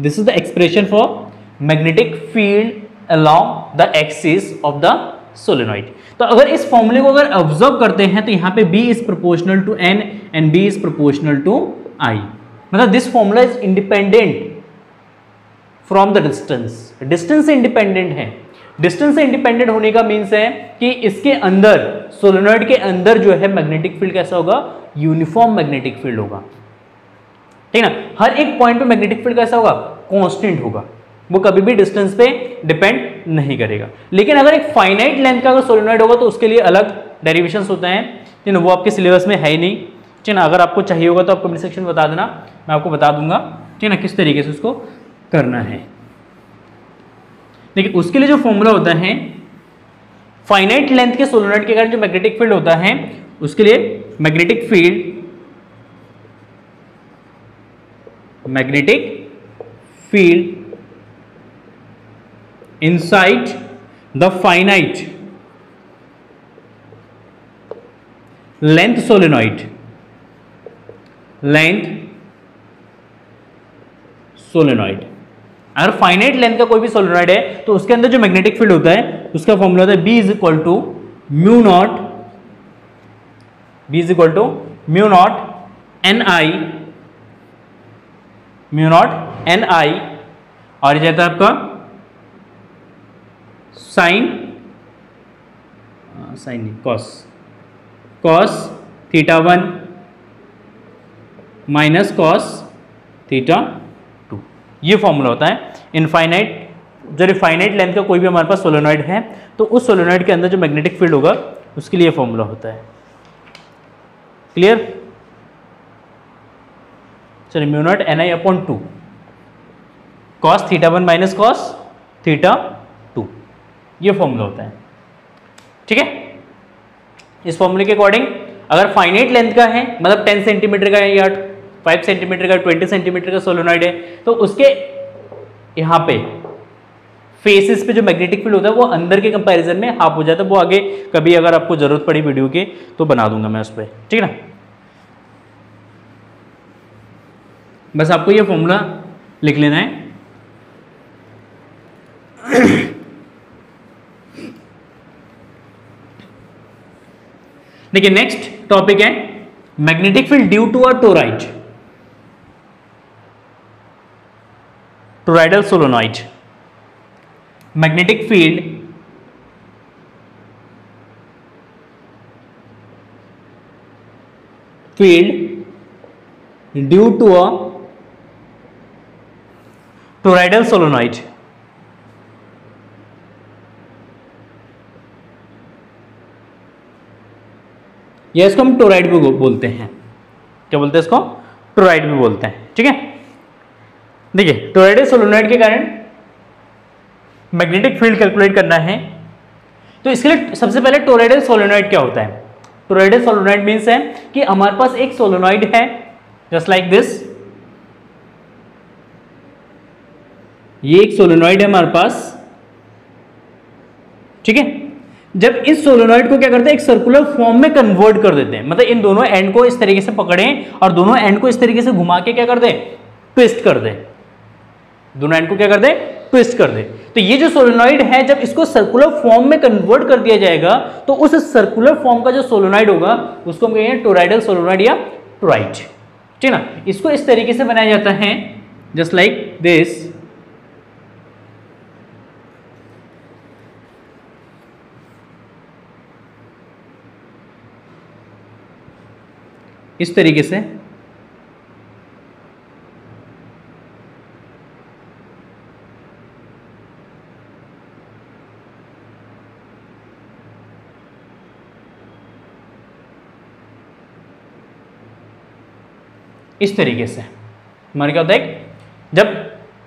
this is the expression for magnetic field along the axis of the solenoid तो अगर इस फॉर्मूले को अगर observe करते हैं तो यहाँ पे B is proportional to N and B is proportional to I. मतलब this formula is independent from the distance distance independent है. डिस्टेंस से इंडिपेंडेंट होने का मीन्स है कि इसके अंदर सोलेनॉइड के अंदर जो है मैग्नेटिक फ़ील्ड कैसा होगा? यूनिफॉर्म मैग्नेटिक फ़ील्ड होगा। ठीक है ना? हर एक पॉइंट पे मैग्नेटिक फ़ील्ड कैसा होगा? कांस्टेंट होगा। वो कभी भी डिस्टेंस पे डिपेंड नहीं करेगा। लेकिन अगर एक फाइनाइट लेंथ का अगर सोलेनॉइड होगा तो उसके लिए अलग डेरिवेशंस होते हैं। ठीक ना वो आपके सिलेबस में है ही नहीं। ठीक ना? अगर आपको चाहिए होगा तो आप कमेंट सेक्शन में बता देना। मैं आपको बता दूँगा, ठीक ना, किस तरीके से उसको करना है। देखिए उसके लिए जो फॉर्मूला होता है फाइनाइट लेंथ के सोलोनॉइड के कारण जो मैग्नेटिक फ़ील्ड होता है, उसके लिए magnetic field magnetic field inside the finite. Length solenoid. Length solenoid. अगर फाइनाइट लेंथ का कोई भी सोलेनॉइड है तो उसके अंदर जो मैग्नेटिक फ़ील्ड होता है, उसका फॉर्मूला होता है B is equal to mu naught B is equal to mu naught N I mu naught N I और ये जाता है आपका साइन साइन नहीं cos cos theta one minus cos theta two ये फॉर्मूला होता है। इनफाइनाइट जो रिफाइनाइट लेंथ का कोई भी हमारे पास सोलोनॉइड है तो उस सोलोनॉइड के अंदर जो मैग्नेटिक फ़ील्ड होगा, उसके लिए फॉर्मूला होता है। क्लियर चलिए mu naught N I upon two cos theta one minus cos theta ये फॉर्मूला होता है। ठीक है? इस फॉर्मूले के अकॉर्डिंग अगर फाइनाइट लेंथ का है मतलब 10 सेंटीमीटर का है या 5 सेंटीमीटर का 20 सेंटीमीटर का सोलोनॉइड है तो उसके यहाँ पे फेसेस पे जो मैग्नेटिक फ़ील्ड होता है, वो अंदर के कंपैरिजन में हाफ़ हो जाता है। वो आगे कभी अगर आपको ज़रूरत पड़ी वीडियो के तो बना दूँगा मैं उस पर ठीक है ना? बस आपको ये फॉर्मूला लिख लेना है। देखिए नेक्स्ट टॉपिक है magnetic field due to a toroid toroidal solenoid magnetic field field due to a toroidal solenoid या इसको हम टोराइड भी बोलते हैं। क्या बोलते हैं इसको? टोराइड भी बोलते हैं, ठीक है? देखिए टोराइडल सोलोनॉइड के कारण मैग्नेटिक फ़ील्ड कैलकुलेट करना है। तो इसके लिए सबसे पहले टोराइडल सोलोनॉइड क्या होता है? टोराइडल सोलोनॉइड मीन्स है कि हमारे पास एक सोलोनॉइड है जस्ट लाइक दिस ये एक सोलोनॉइड है हमारे पास, ठीक है? जब इस सोलोनॉइड को क्या करते हैं? एक सर्कुलर फॉर्म में कन्वर्ट कर देते हैं। मतलब इन दोनों एंड को इस तरीके से पकड़ें और दोनों एंड को इस तरीके से घुमा के क्या कर दें? ट्विस्ट कर दें। दोनों एंड को क्या कर दें? ट्विस्ट कर दे। तो ये जो सोलोनॉइड है, जब इसको सर्कुलर फॉर्म में कन्वर्ट कर दिया जाएगा तो उस सर्कुलर फॉर्म का जो सोलोनॉइड होगा, उसको हम कहेंगे टोराइडल सोलोनॉइड या टोराइड ठीक ना? इसको इस तरीके से बनाया जाता है जस्ट लाइक दिस इस तरीके से। इस तरीके से। हमारे क्या होता है, जब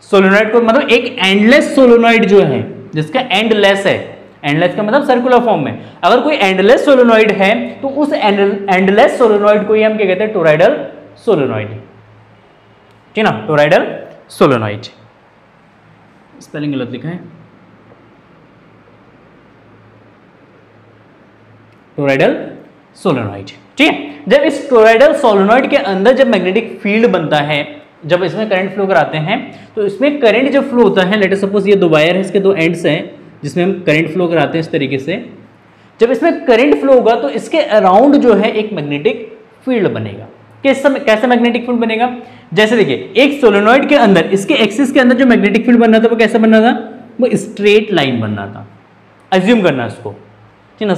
सोलोनॉइड को मतलब एक एंडलेस सोलोनॉइड जो है, जिसका एंडलेस है एंडलेस का मतलब सर्कुलर फॉर्म में। अगर कोई एंडलेस सोलोनॉइड है तो उस एंडलेस सोलोनॉइड को ही हम क्या कहते हैं? टोराइडल सोलोनॉइड ठीक ना? टोराइडल सोलोनॉइड स्पेलिंग गलत लिखा है। टोराइडल सोलोनॉइड ठीक है? जब इस टोराइडल सोलोनॉइड के अंदर जब मैग्नेटिक फ़ील्ड बनता है जब इसमें करंट फ्लो कराते हैं तो इसमें करंट जब फ्लो होता है लेटर सपोज़ ये दो वायर है इसके दो एंड्स हैं जिसमें हम करंट फ्लो कराते हैं इस तरीके से। जब इसमें करंट फ्लो होगा तो इसके अराउंड जो है एक मैग्नेटिक फ़ील्ड बनेगा। किस कैसे मैग्नेटिक फ़ील्ड बनेगा? जैसे देखिए, एक सोलोनॉइड के अंदर, इसके एक्सिस के अंदर जो मैग्नेटिक फ़ील्ड बनना था, वो कैसे बनना था? वो स्ट्रेट लाइन बनना था। एज्यूम करना इसको। ठीक ना?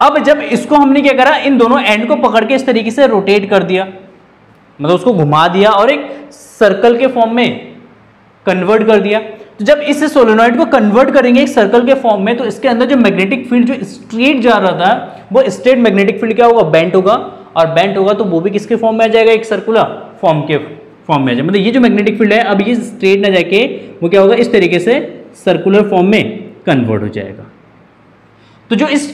अब जब इसको हमने क्या करा, इन दोनों एंड को पकड़ के इस तरीके से रोटेट कर दिया। मतलब उसको घुमा दिया और एक सर्कल के फॉर्म में कन्वर्ट कर दिया। तो जब इस सोलोनॉइड को कन्वर्ट करेंगे एक सर्कल के फॉर्म में तो इसके अंदर जो मैग्नेटिक फ़ील्ड जो स्ट्रेट जा रहा था, वो स्ट्रेट मैग्नेटिक फ़ील्ड क्या होगा? बेंट होगा। और बेंट होगा तो वो भी किसके फॉर्म में आ जाएगा? एक सर्कुलर फॉर्म के फॉर्म में आ जाएगा। मतलब ये जो मैग्नेटिक फ़ील्ड है, अब ये स्ट्रेट ना जाके वो क्या होगा? इस तरीके से सर्कुलर फॉर्म में कन्वर्ट हो जाएगा। तो जो इस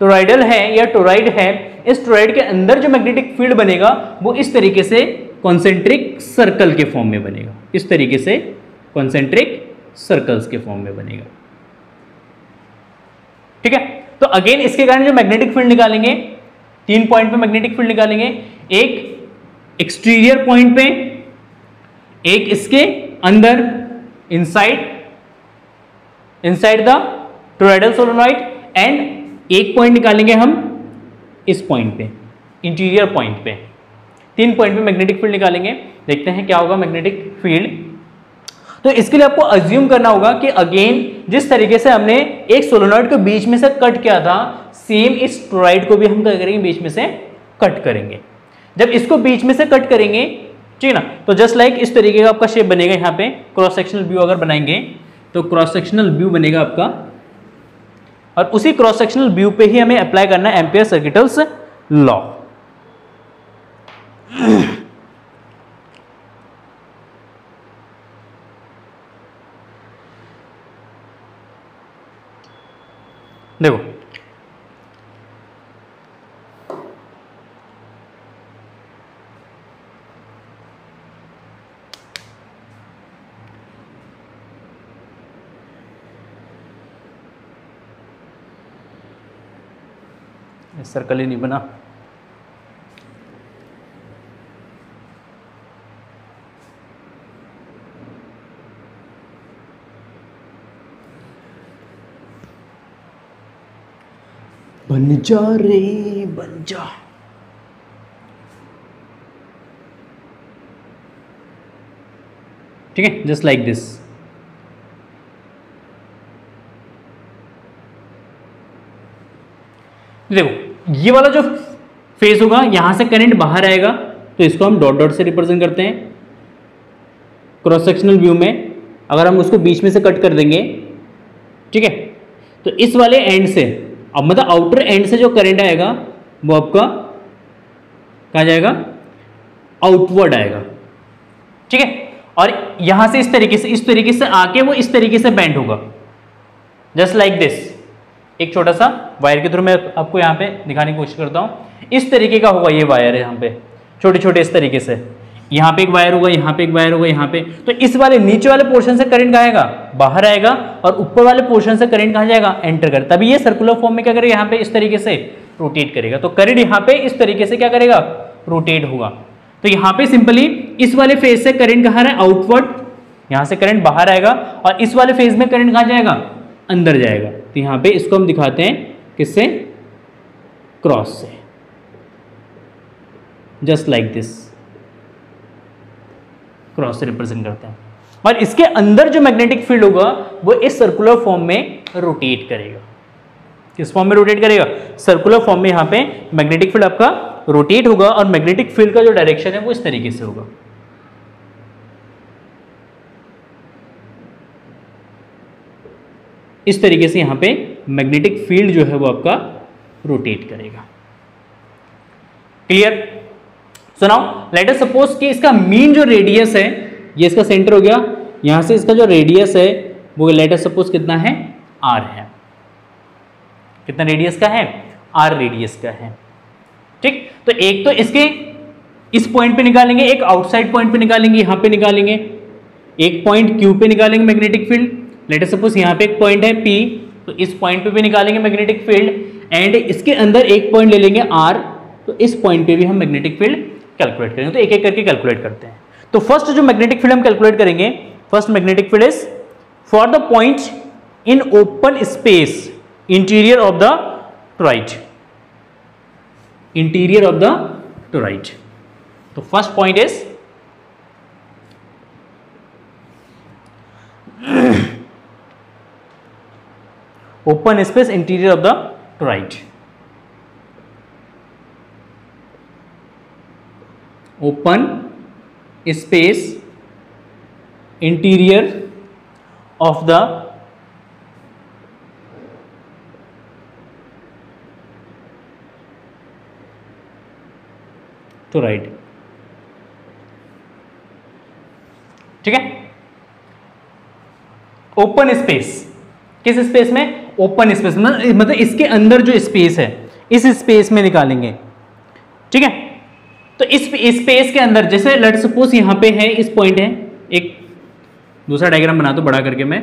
टोराइडल है या टोराइड है, इस टोराइड के अंदर जो मैग्नेटिक फ़ील्ड बनेगा, वो इस तरीके से कॉन्सेंट्रिक सर्कल के फॉर्म में बनेगा। इस तरीके से कॉन्सेंट्रिक सर्कल्स के फॉर्म में बनेगा। ठीक है? तो अगेन इसके कारण जो मैग्नेटिक फ़ील्ड निकालेंगे, तीन पॉइंट पे मैग्नेटिक फ़ील्ड निकालेंगे। एक एक्सटीरियर पॉइंट पे, एक इसके अंदर inside inside the toroidal solenoid and एक पॉइंट निकालेंगे हम इस पॉइंट पे इंटीरियर पॉइंट पे। तीन पॉइंट पे मैग्नेटिक फ़ील्ड निकालेंगे। देखते हैं क्या होगा मैग्नेटिक फ़ील्ड तो इसके लिए आपको अज्यूम करना होगा कि अगेन जिस तरीके से हमने एक सोलोनॉइड को बीच में से कट किया था सेम इस टोराइड को भी हम क्या करेंगे, बीच में से कट करेंगे। जब इसको बीच में से कट करेंगे, ठीक है ना? तो जस्ट लाइक like इस तरीके का आपका शेप बनेगा यहाँ पे क्रॉस सेक्शनल व्यू अगर बनाएँगे तो क्रॉस सेक्शनल व्यू बनेगा आपका। और उसी क्रॉस सेक्शनल व्यू पे ही हमें अप्लाई करना है एम्पियर सर्किटल्स लॉ देखो। सर्कल ही नहीं बना। बन जा रे, बन जा। ठीक है जस्ट लाइक दिस देखो, ये वाला जो फेस होगा, यहाँ से करंट बाहर आएगा तो इसको हम डॉट डॉट से रिप्रेजेंट करते हैं। क्रॉस सेक्शनल व्यू में, अगर हम उसको बीच में से कट कर देंगे, ठीक है? तो इस वाले एंड से अब मतलब आउटर एंड से जो करंट आएगा, वो आपका कहा जाएगा? आउटवर्ड आएगा। ठीक है? और यहाँ से इस तरीके से, इस तरीके से आके वो इस तरीके से बैंड होगा। जस्ट लाइक दिस एक छोटा सा वायर के थ्रू मैं आपको यहाँ पे दिखाने की कोशिश करता हूँ। इस तरीके का होगा ये वायर है यहाँ पे। छोटे छोटे इस तरीके से। यहाँ पे एक वायर होगा, यहाँ पे एक वायर होगा, यहाँ पे। तो इस वाले नीचे वाले पोर्शन से करंट आएगा? बाहर आएगा और ऊपर वाले पोर्शन से करंट कहाँ जाएगा? एंटर कर तभी ये सर्कुलर फॉर्म में क्या करेगा? यहाँ पे इस तरीके से रोटेट करेगा। तो करंट यहाँ पे इस तरीके से क्या करेगा? रोटेट होगा। तो यहाँ पे सिंपली इस वाले फ़ेज़ से करंट कहाँ है? आउटवर्ड यहाँ से करंट बाहर आएगा और इस वाले फ़ेज़ में करंट कहाँ जाएगा? अंदर जाएगा। तो यहाँ पे इसको हम दिखाते हैं किससे? क्रॉस से। जस्ट लाइक दिस क्रॉस से रिप्रेजेंट करते हैं। और इसके अंदर जो मैग्नेटिक फ़ील्ड होगा, वो इस सर्कुलर फॉर्म में रोटेट करेगा। किस फॉर्म में रोटेट करेगा? सर्कुलर फॉर्म में यहाँ पे मैग्नेटिक फ़ील्ड आपका रोटेट होगा और मैग्नेटिक फ़ील्ड का जो डायरेक्शन है, वो इस तरीके से होगा। इस तरीके से यहाँ पे मैग्नेटिक फ़ील्ड जो है, वो आपका रोटेट करेगा। क्लियर सुनाओ लेट अस सपोज़ कि इसका मीन जो रेडियस है ये इसका सेंटर हो गया। यहाँ से इसका जो रेडियस है, वो लेटर सपोज़ कितना है? आर है। कितना रेडियस का है? आर रेडियस का है। ठीक? तो एक तो इसके इस पॉइंट पे निकालेंगे, एक आउटसाइड पॉइंट पे निकालेंगे, यहाँ पे निकालेंगे। एक पॉइंट क्यू पे निकालेंगे मैग्नेटिक फ़ील्ड लेटर सपोज़ यहाँ पे एक पॉइंट है पी तो इस पॉइंट पे भी निकालेंगे मैग्नेटिक फ़ील्ड एंड इसके अंदर एक पॉइंट ले लेंगे आर तो इस पॉइंट पे भी हम मैग्नेटिक फ़ील्ड कैलकुलेट करेंगे। तो एक एक करके कैलकुलेट करते हैं। तो फ़र्स्ट जो मैग्नेटिक फ़ील्ड हम कैलकुलेट करेंगे first magnetic field is for the point in open space interior of the toroid interior of the toroid तो first point is open space, interior of the toroid open space interior of the right ठीक है? Open space किस space में? Open space मतलब इसके अंदर जो space है, इस स्पेस में निकालेंगे। ठीक है? तो इस स्पेस के अंदर, जैसे लेट सपोज़ यहाँ पे है, इस पॉइंट है, एक दूसरा डायग्राम बना दो बड़ा करके मैं,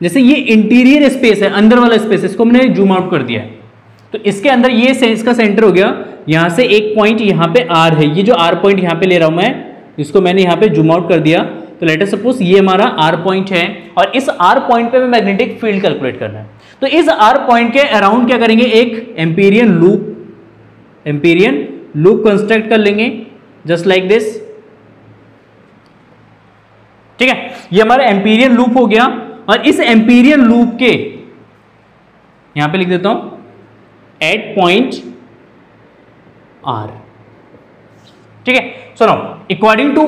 जैसे ये इंटीरियर स्पेस है, अंदर वाला स्पेस इसको मैंने जूम आउट कर दिया तो इसके अंदर ये इसका सेंटर हो गया, यहाँ से एक पॉइंट यहाँ पे आर है, ये जो आर पॉइंट यहाँ पे ले रहा हूँ मैं, इसको मैंने यहाँ पे जूम आउट कर दिया। तो लेटर सपोज़ ये हमारा आर पॉइंट है, और इस आर पॉइंट पे मैं मैग्नेटिक फ़ील्ड कैलकुलेट करना है। तो इस आर पॉइंट के अराउंड क्या करेंगे? एक Amperian loop Amperian loop construct कर लेंगे जस्ट लाइक दिस ठीक है? ये हमारा एम्पीरियन लूप हो गया और इस एम्पीरियन लूप के यहाँ पे लिख देता हूँ एट पॉइंट आर ठीक है? सुनो according to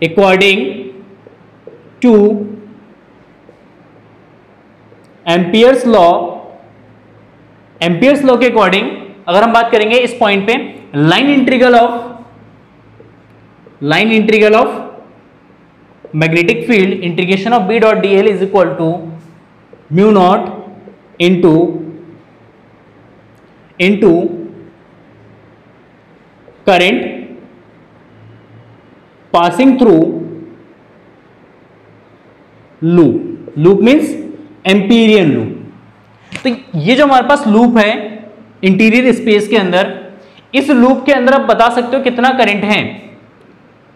according to Ampere's law Ampere's law के अकॉर्डिंग अगर हम बात करेंगे इस पॉइंट पे line integral of line integral of magnetic field integration of B dot D L is equal to mu naught into into current passing through loop loop means Amperian loop तो ये जो हमारे पास लूप है interior space के अंदर, इस loop के अंदर आप बता सकते हो कितना करंट है।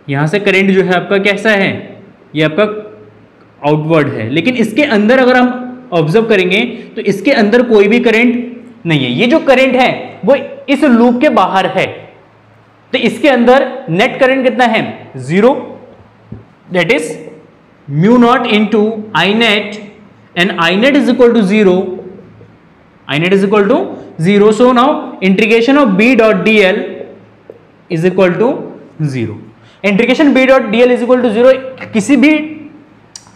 यहाँ से करंट जो है आपका कैसा है? ये आपका आउटवर्ड है। लेकिन इसके अंदर अगर हम ऑब्ज़र्व करेंगे तो इसके अंदर कोई भी करंट नहीं है। ये जो करंट है, वो इस लूप के बाहर है। तो इसके अंदर नेट करंट कितना है? Zero that is mu naught into I net and I net is equal to zero I net is equal to zero so now integration of B dot D L is equal to zero. Integration B dot L is equal to zero, किसी भी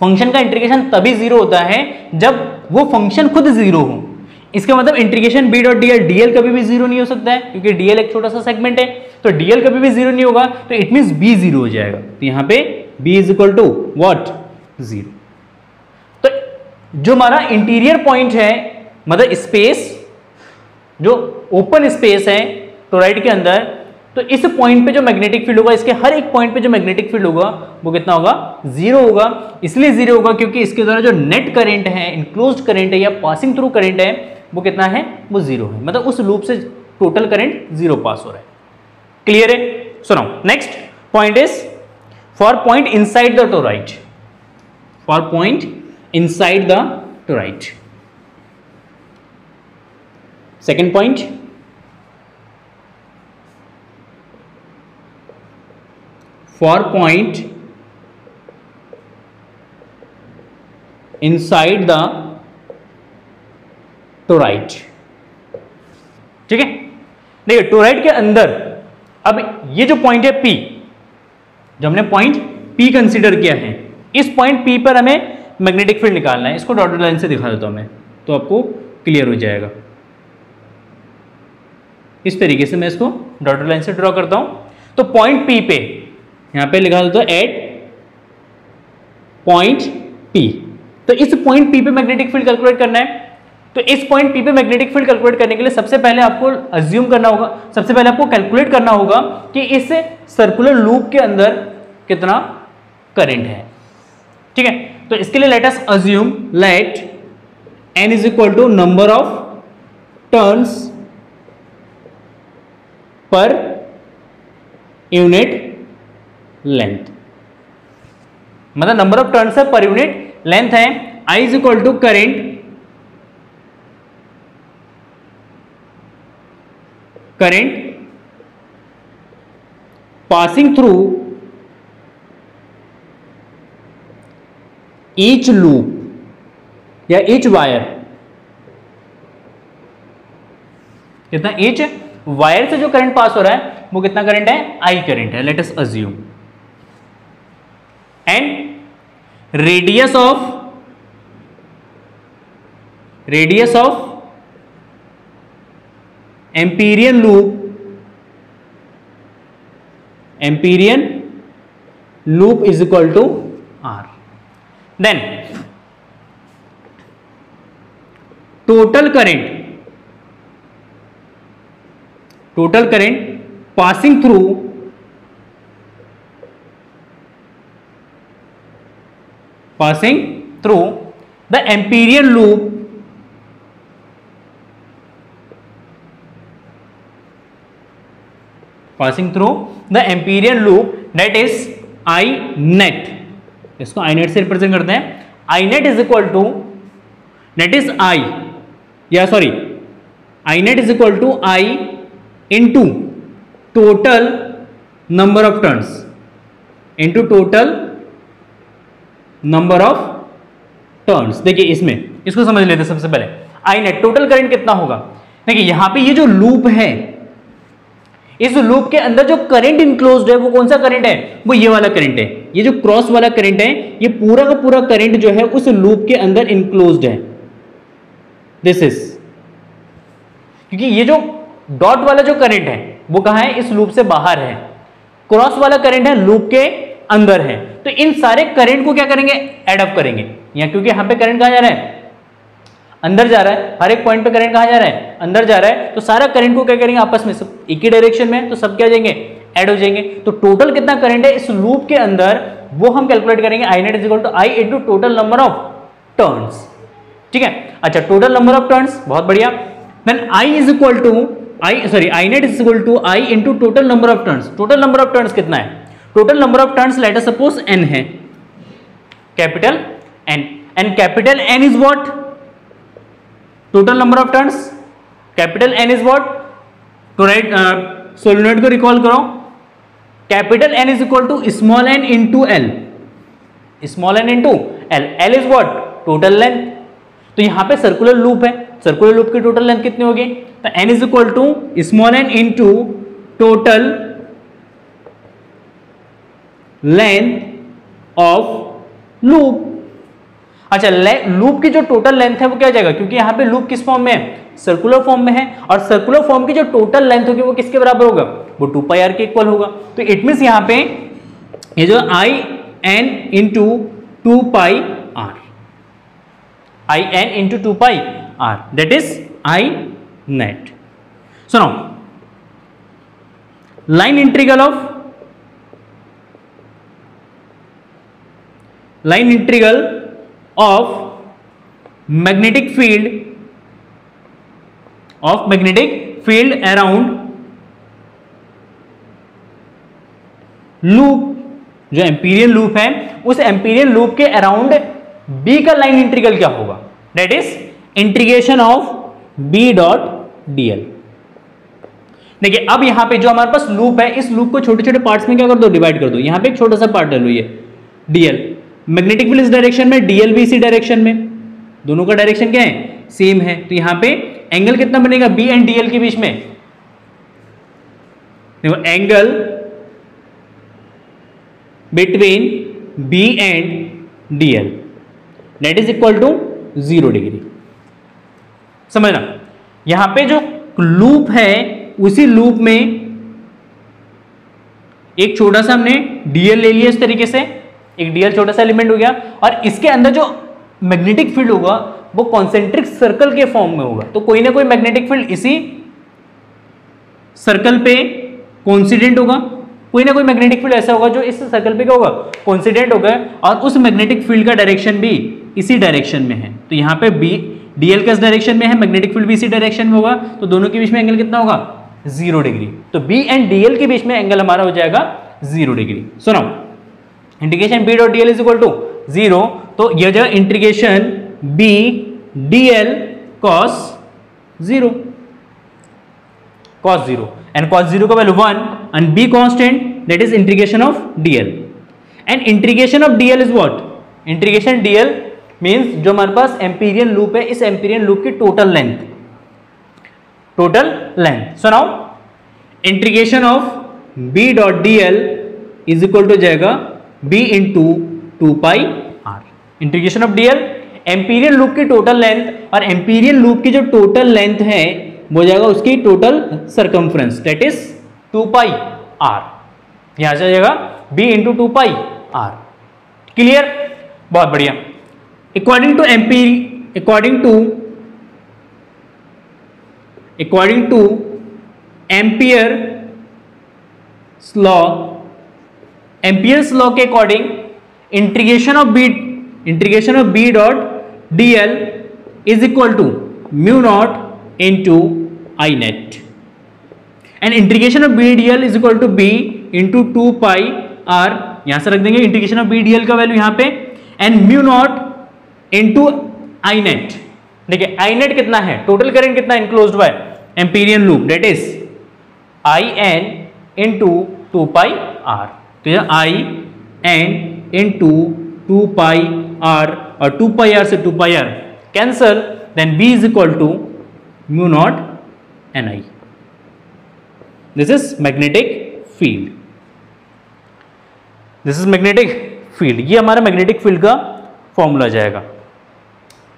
function का integration तभी zero होता है जब वो function खुद zero हो। इसका मतलब integration B dot DL DL कभी भी ज़ीरो नहीं हो सकता है, क्योंकि डीएल एक छोटा सा सेगमेंट है। तो डीएल कभी भी ज़ीरो नहीं होगा तो इट मीन बी ज़ीरो हो जाएगा। तो यहाँ पे B is equal to what zero तो जो हमारा इंटीरियर पॉइंट है मतलब स्पेस जो ओपन स्पेस है टोराइड के अंदर तो इस पॉइंट पे जो मैग्नेटिक फ़ील्ड होगा, इसके हर एक पॉइंट पे जो मैग्नेटिक फ़ील्ड होगा, वो कितना होगा? ज़ीरो होगा। इसलिए ज़ीरो होगा क्योंकि इसके द्वारा जो नेट करंट है इनक्लोज करंट है या पासिंग थ्रू करंट है, वो कितना है? वो ज़ीरो है। मतलब उस लूप से टोटल करंट ज़ीरो पास हो रहा है। क्लियर है? सुनाओ next point is for point inside the toroid for point inside the toroid second point for point inside the toroid ठीक है? देखिए टोराइट के अंदर, अब ये जो पॉइंट है P, जो हमने पॉइंट P कंसीडर किया है, इस पॉइंट P पर हमें मैग्नेटिक फ़ील्ड निकालना है। इसको डॉटेड लाइन से दिखा देता हूँ मैं तो आपको क्लियर हो जाएगा। इस तरीके से मैं इसको डॉटेड लाइन से ड्रॉ करता हूँ। तो पॉइंट पी पे, यहाँ पे लिखा दो एट पॉइंट पी तो इस पॉइंट पी पे मैग्नेटिक फ़ील्ड कैलकुलेट करना है। तो इस पॉइंट पी पे मैग्नेटिक फ़ील्ड कैलकुलेट करने के लिए सबसे पहले आपको अज्यूम करना होगा। सबसे पहले आपको कैलकुलेट करना होगा कि इस सर्कुलर लूप के अंदर कितना करंट है। ठीक है? तो इसके लिए let us assume let N is equal to number of turns per unit length. मतलब नंबर ऑफ़ टर्न्स है पर यूनिट लेंथ है। I is equal to current current passing through each loop या ईच वायर कितना each wire से जो current pass हो रहा है, वो कितना करंट है? आई करंट है। Let's assume and radius of radius of amperian loop amperian loop is equal to R then total current total current passing through passing through the amperian loop passing through the amperian loop net is I net इसको I net से represent करते हैं। I net is equal to net is I या sorry I net is equal to I into total number of turns into total number of turns देखिए इसमें, इसको समझ लेते सबसे पहले। आई नेट टोटल करंट कितना होगा? देखिए, यहाँ पे ये जो लूप है, इस लूप के अंदर जो करंट इंक्लोज है, वो कौन सा करंट है? वो ये वाला करंट है। ये जो क्रॉस वाला करंट है, ये पूरा का पूरा करंट जो है, उस लूप के अंदर इनक्लोज है। दिस इज़ क्योंकि ये जो डॉट वाला जो करंट है, वो कहा है? इस लूप से बाहर है। क्रॉस वाला करंट है, लूप के अंदर है। तो इन सारे करंट को क्या करेंगे? एडअप करेंगे। या क्योंकि यहाँ पे करंट कहा जा रहा है? अंदर जा रहा है। हर एक पॉइंट पे करंट कहा जा रहा है? अंदर जा रहा है। तो सारा करंट को क्या करेंगे? आपस में सब एक ही डायरेक्शन में। तो सब क्या जाएँगे? ऐड हो जाएँगे। तो टोटल कितना करंट है? इस लूप के अंदर, वो हम कैलकुलेट करेंगे। I net is equal to I into total number of turns ठीक है? अच्छा टोटल नंबर ऑफ़ टर्न्स बहुत बढ़िया। Then I is equal to I sorry I net is equal to I into total number of turns total number of turns कितना है? Total number of turns let us suppose N है। Capital N and capital N is what total number of turns capital N is what to write solenoid को recall करो। Capital N is equal to small n into L small n into L L is what total length तो यहाँ पे circular loop है। Circular loop की total length कितनी होगी? तो N is equal to small n into total length of loop अच्छा loop की जो टोटल लेंथ है वो क्या जाएगा? क्योंकि यहाँ पे लूप किस फॉर्म में है? सर्कुलर फॉर्म में है। और सर्कुलर फॉर्म की जो टोटल लेंथ होगी वो किसके बराबर होगा? वो टू पाई आर के इक्वल होगा। तो इट मीन यहाँ पे ये जो I N into two pi R I N into two pi R that is I net सुनो line integral of line integral of magnetic field, of magnetic field around loop जो empyrean loop है, उस empyrean loop के around B का line integral क्या होगा? That is integration of B dot dl देखिए, अब यहाँ पे जो हमारे पास लूप है, इस लूप को छोटे छोटे पार्ट्स में क्या कर दो? डिवाइड कर दो। यहाँ पे एक छोटा सा पार्ट ले लो ये डीएल मैग्नेटिक फ़ील्ड इस डायरेक्शन में डीएल भी इसी डायरेक्शन में। दोनों का डायरेक्शन क्या है? सेम है। तो यहाँ पे एंगल कितना बनेगा? बी एंड डीएल के बीच में। देखो angle between B and dl that is equal to zero degree समझना यहाँ पे जो लूप है, उसी लूप में एक छोटा सा हमने डीएल ले लिया इस तरीके से। एक डीएल छोटा सा एलिमेंट हो गया और इसके अंदर जो मैग्नेटिक फ़ील्ड होगा, वो कॉन्सेंट्रिक सर्कल के फॉर्म में होगा। तो कोई ना कोई मैग्नेटिक फ़ील्ड इसी सर्कल पे कॉन्सिडेंट होगा। कोई ना कोई मैग्नेटिक फ़ील्ड ऐसा होगा जो इस सर्कल पे क्या होगा? कॉन्सिडेंट होगा और उस मैग्नेटिक फ़ील्ड का डायरेक्शन भी इसी डायरेक्शन में है। तो यहाँ पे बी डीएल किस डायरेक्शन में है मैग्नेटिक फ़ील्ड भी इसी डायरेक्शन में होगा तो दोनों के बीच में एंगल कितना होगा? ज़ीरो डिग्री तो बी एंड डीएल के बीच में एंगल हमारा हो जाएगा ज़ीरो डिग्री सुनो integration B dot dl is equal to zero तो यह जो integration B dl cos zero cos 0 and cos 0 का value 1 and b constant, that is integration of dl and integration of dl is what? Integration dl means, जो हमारे पास empyrean loop है, इस empyrean loop की total length total length so now integration of b dot d l is equal to जाएगा b into two pi r integration of d l Amperian loop की total length और empyrean loop की जो total length है, वो जाएगा उसकी total circumference that is two pi R यहाँ से जाएगा B into two pi R clear बहुत बढ़िया। According to ampere according to according to Ampere law Ampere's law के according integration of b integration of b dot d l is equal to mu naught into I into I net. And integration of BDL is equal to B into 2 pi R यहाँ से रख देंगे integration of BDL का value यहाँ पे and mu naught into I net देखिए I net कितना है? टोटल करंट कितना इनक्लोज हुआ है? Amperian loop that is I N into two two pi R तो यह I N into two pi R और टू पाई आर से two pi R cancel then B is equal to mu naught N I this is magnetic field this is magnetic field ये हमारा magnetic field का formula जाएगा।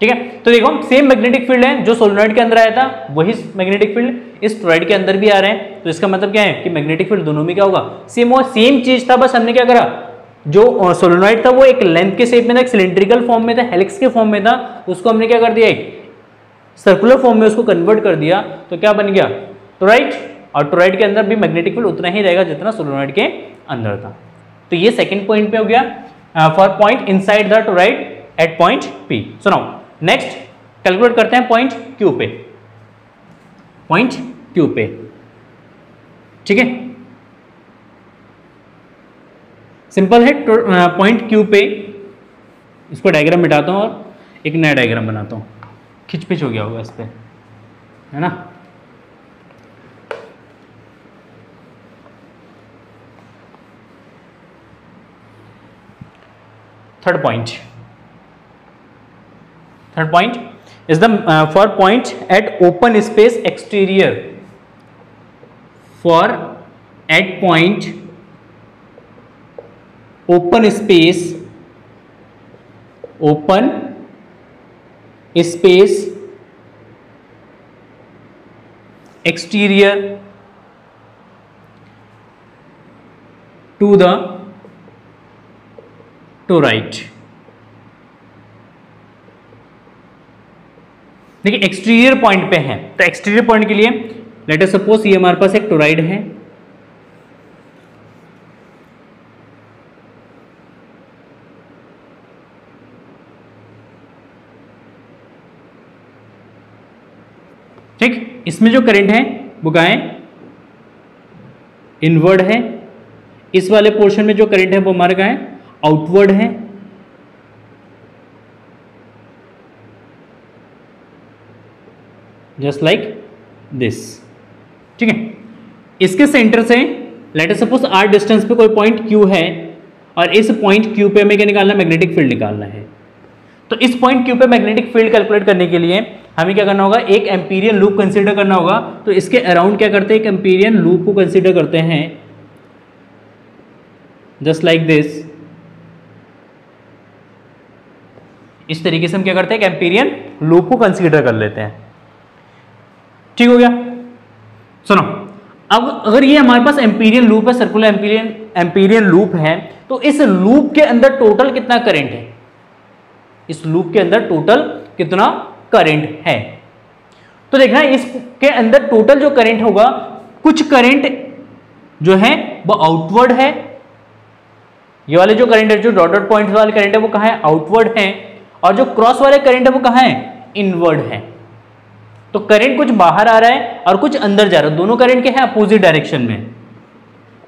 ठीक है? तो देखो सेम मैग्नेटिक फ़ील्ड है जो सोलोनॉइड के अंदर आया था, वही मैग्नेटिक फ़ील्ड इस टोराइड के अंदर भी आ रहे हैं। तो इसका मतलब क्या है कि मैग्नेटिक फ़ील्ड दोनों में क्या होगा? सेम और सेम चीज़ था, बस हमने क्या करा? जो सोलोनॉइड था, वो एक लेंथ के शेप में था, एक सिलेंड्रिकल फॉर्म में था हेलिक्स के फॉर्म में था, उसको हमने क्या कर दिया? एक सर्कुलर फॉर्म में उसको कन्वर्ट कर दिया। तो क्या बन गया? टोराइड और टोराइड के अंदर भी मैग्नेटिक फ़ील्ड उतना ही रहेगा जितना सोलोनॉइड के अंदर था। तो ये सेकेंड पॉइंट पे हो गया। For point inside the toroid at point P सुनाओ। नेक्स्ट कैलकुलेट करते हैं पॉइंट क्यू पे। पॉइंट क्यू पे। ठीक है? सिंपल है पॉइंट क्यू पे। इसको डायग्राम मिटाता हूँ और एक नया डायग्राम बनाता हूँ। खिंच पिच हो गया होगा इस पर है ना? Third point third point is the uh, for point at open space exterior. For at point open space open space exterior to the to right देखिए एक्सटीरियर पॉइंट पे है। तो एक्सटीरियर पॉइंट के लिए लेट अस सपोज़ ये हमारे पास एक टोराइड है। ठीक, इसमें जो करंट है, वो है? इनवर्ड है। इस वाले पोर्शन में जो करंट है, वो हमारे है? आउटवर्ड है। जस्ट लाइक दिस ठीक है? इसके सेंटर से लेट सपोज़ आर डिस्टेंस पे कोई पॉइंट क्यू है, और इस पॉइंट क्यू पे हमें क्या निकालना है? मैग्नेटिक फ़ील्ड निकालना है। तो इस पॉइंट क्यू पे मैग्नेटिक फ़ील्ड कैलकुलेट करने के लिए हमें क्या करना होगा? एक एम्पीरियन लूप कंसीडर करना होगा। तो इसके अराउंड क्या करते हैं? एक एम्पीरियन लूप को कंसीडर करते हैं। जस्ट लाइक दिस इस तरीके से हम क्या करते हैं? एक एम्पीरियन लूप को कंसीडर कर लेते हैं। ठीक हो गया? सुनो, अब अगर ये हमारे पास एम्पीरियन लूप है सर्कुलर एम्पीरियन एम्पीरियन लूप है तो इस लूप के अंदर टोटल कितना करंट है? इस लूप के अंदर टोटल कितना करंट है? तो देखना, इसके अंदर टोटल जो करंट होगा, कुछ करंट जो है, वो आउटवर्ड है। ये वाले जो करंट है, जो डॉटेड पॉइंट वाले करंट है, वो कहा है? आउटवर्ड है। और जो क्रॉस वाले करंट है, वो कहा है? इनवर्ड है। तो करंट कुछ बाहर आ रहा है और कुछ अंदर जा रहा है। दोनों करंट के हैं अपोजिट डायरेक्शन में।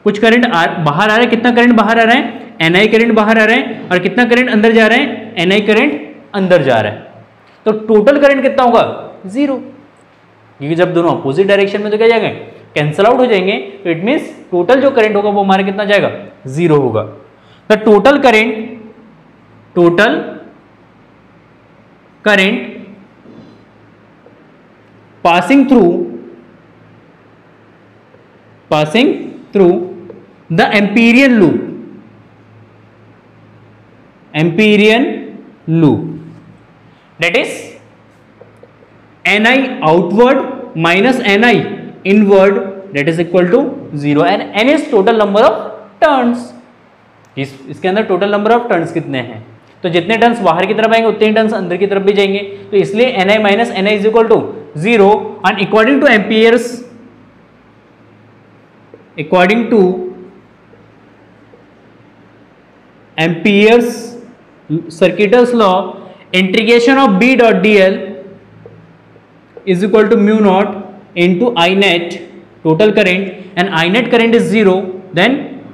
कुछ करंट बाहर आ रहा है, कितना करंट बाहर आ रहा है? एन करंट बाहर आ रहा है और कितना करंट अंदर जा रहा है? एन करंट अंदर जा रहा है। तो टोटल करंट कितना होगा? ज़ीरो क्योंकि जब दोनों अपोजिट डायरेक्शन में तो क्या जाएँगे? कैंसल आउट हो जाएँगे। तो इट मीन टोटल जो करंट होगा वो हमारा कितना जाएगा? ज़ीरो होगा। The total current total current passing through passing through the Amperian loop Amperian loop that is Ni outward minus Ni inward that is equal to 0 and N is total number of turns इस इसके अंदर total number of turns कितने हैं तो जितने turns बाहर की तरफ़ आएँगे उतने टर्न्स अंदर की तरफ़ भी जाएँगे तो इसलिए N I minus N I is equal to 0 and according to Ampere's according to Ampere's circuitous law integration of B dot dl is equal to mu naught into I net total current and I net current is 0 then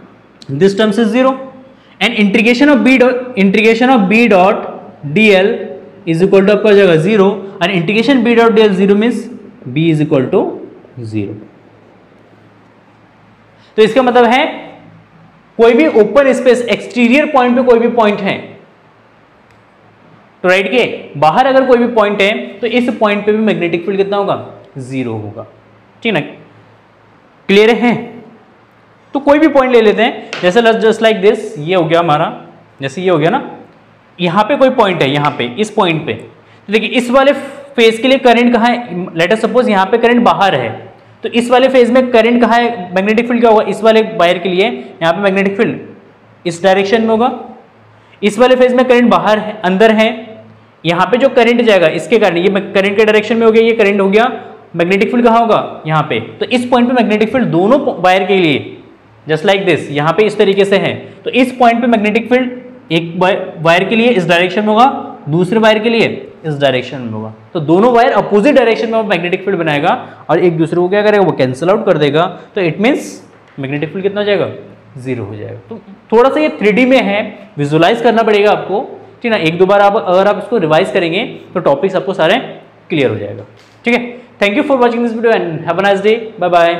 this terms is 0 and integration of B dot integration of B dot dl is equal to आपका हो जाएगा zero और integration B dot D L zero means B is equal to zero तो इसका मतलब है, कोई भी ओपन स्पेस एक्सटीरियर पॉइंट पे कोई भी पॉइंट है तो राइट के बाहर अगर कोई भी पॉइंट है तो इस पॉइंट पे भी मैग्नेटिक फ़ील्ड कितना होगा? ज़ीरो होगा। ठीक ना? क्लियर है? तो कोई भी पॉइंट ले लेते हैं, जैसे जस्ट लाइक दिस ये हो गया हमारा, जैसे ये हो गया ना? यहाँ पे कोई पॉइंट है, यहाँ पे, इस पॉइंट पे। तो देखिए, इस वाले फ़ेज़ के लिए करंट कहाँ है? लेटर सपोज़ यहाँ पे करंट बाहर है। तो इस वाले फ़ेज़ में करंट कहाँ है? मैग्नेटिक फ़ील्ड क्या होगा? इस वाले वायर के लिए यहाँ पे मैग्नेटिक फ़ील्ड इस डायरेक्शन में होगा। इस वाले फ़ेज़ में करंट बाहर है, अंदर है। यहाँ पे जो करंट जाएगा, इसके कारण ये करंट के डायरेक्शन में हो गया, ये करंट हो गया। मैग्नेटिक फ़ील्ड कहाँ होगा? यहाँ पे। तो इस पॉइंट पे मैग्नेटिक फ़ील्ड दोनों वायर के लिए। जस्ट लाइक दिस यहाँ पे इस तरीके से है। तो इस पॉइंट पे मैग्नेटिक फ़ील्ड एक वायर के लिए इस डायरेक्शन में होगा, दूसरे वायर के लिए इस डायरेक्शन में होगा। तो दोनों वायर अपोजिट डायरेक्शन में मैग्नेटिक फ़ील्ड बनाएगा और एक दूसरे को क्या करेगा, वो कैंसिल आउट कर देगा। तो इट मीन्स मैग्नेटिक फ़ील्ड कितना हो जाएगा? ज़ीरो हो जाएगा। तो थोड़ा सा ये थ्री में है विजुलाइज करना पड़ेगा आपको। ठीक ना? एक दो बार आप, अगर आप इसको रिवाइज करेंगे तो टॉपिक्स आपको सारे क्लियर हो जाएगा। ठीक है? Thank you for watching this video and have a nice day bye bye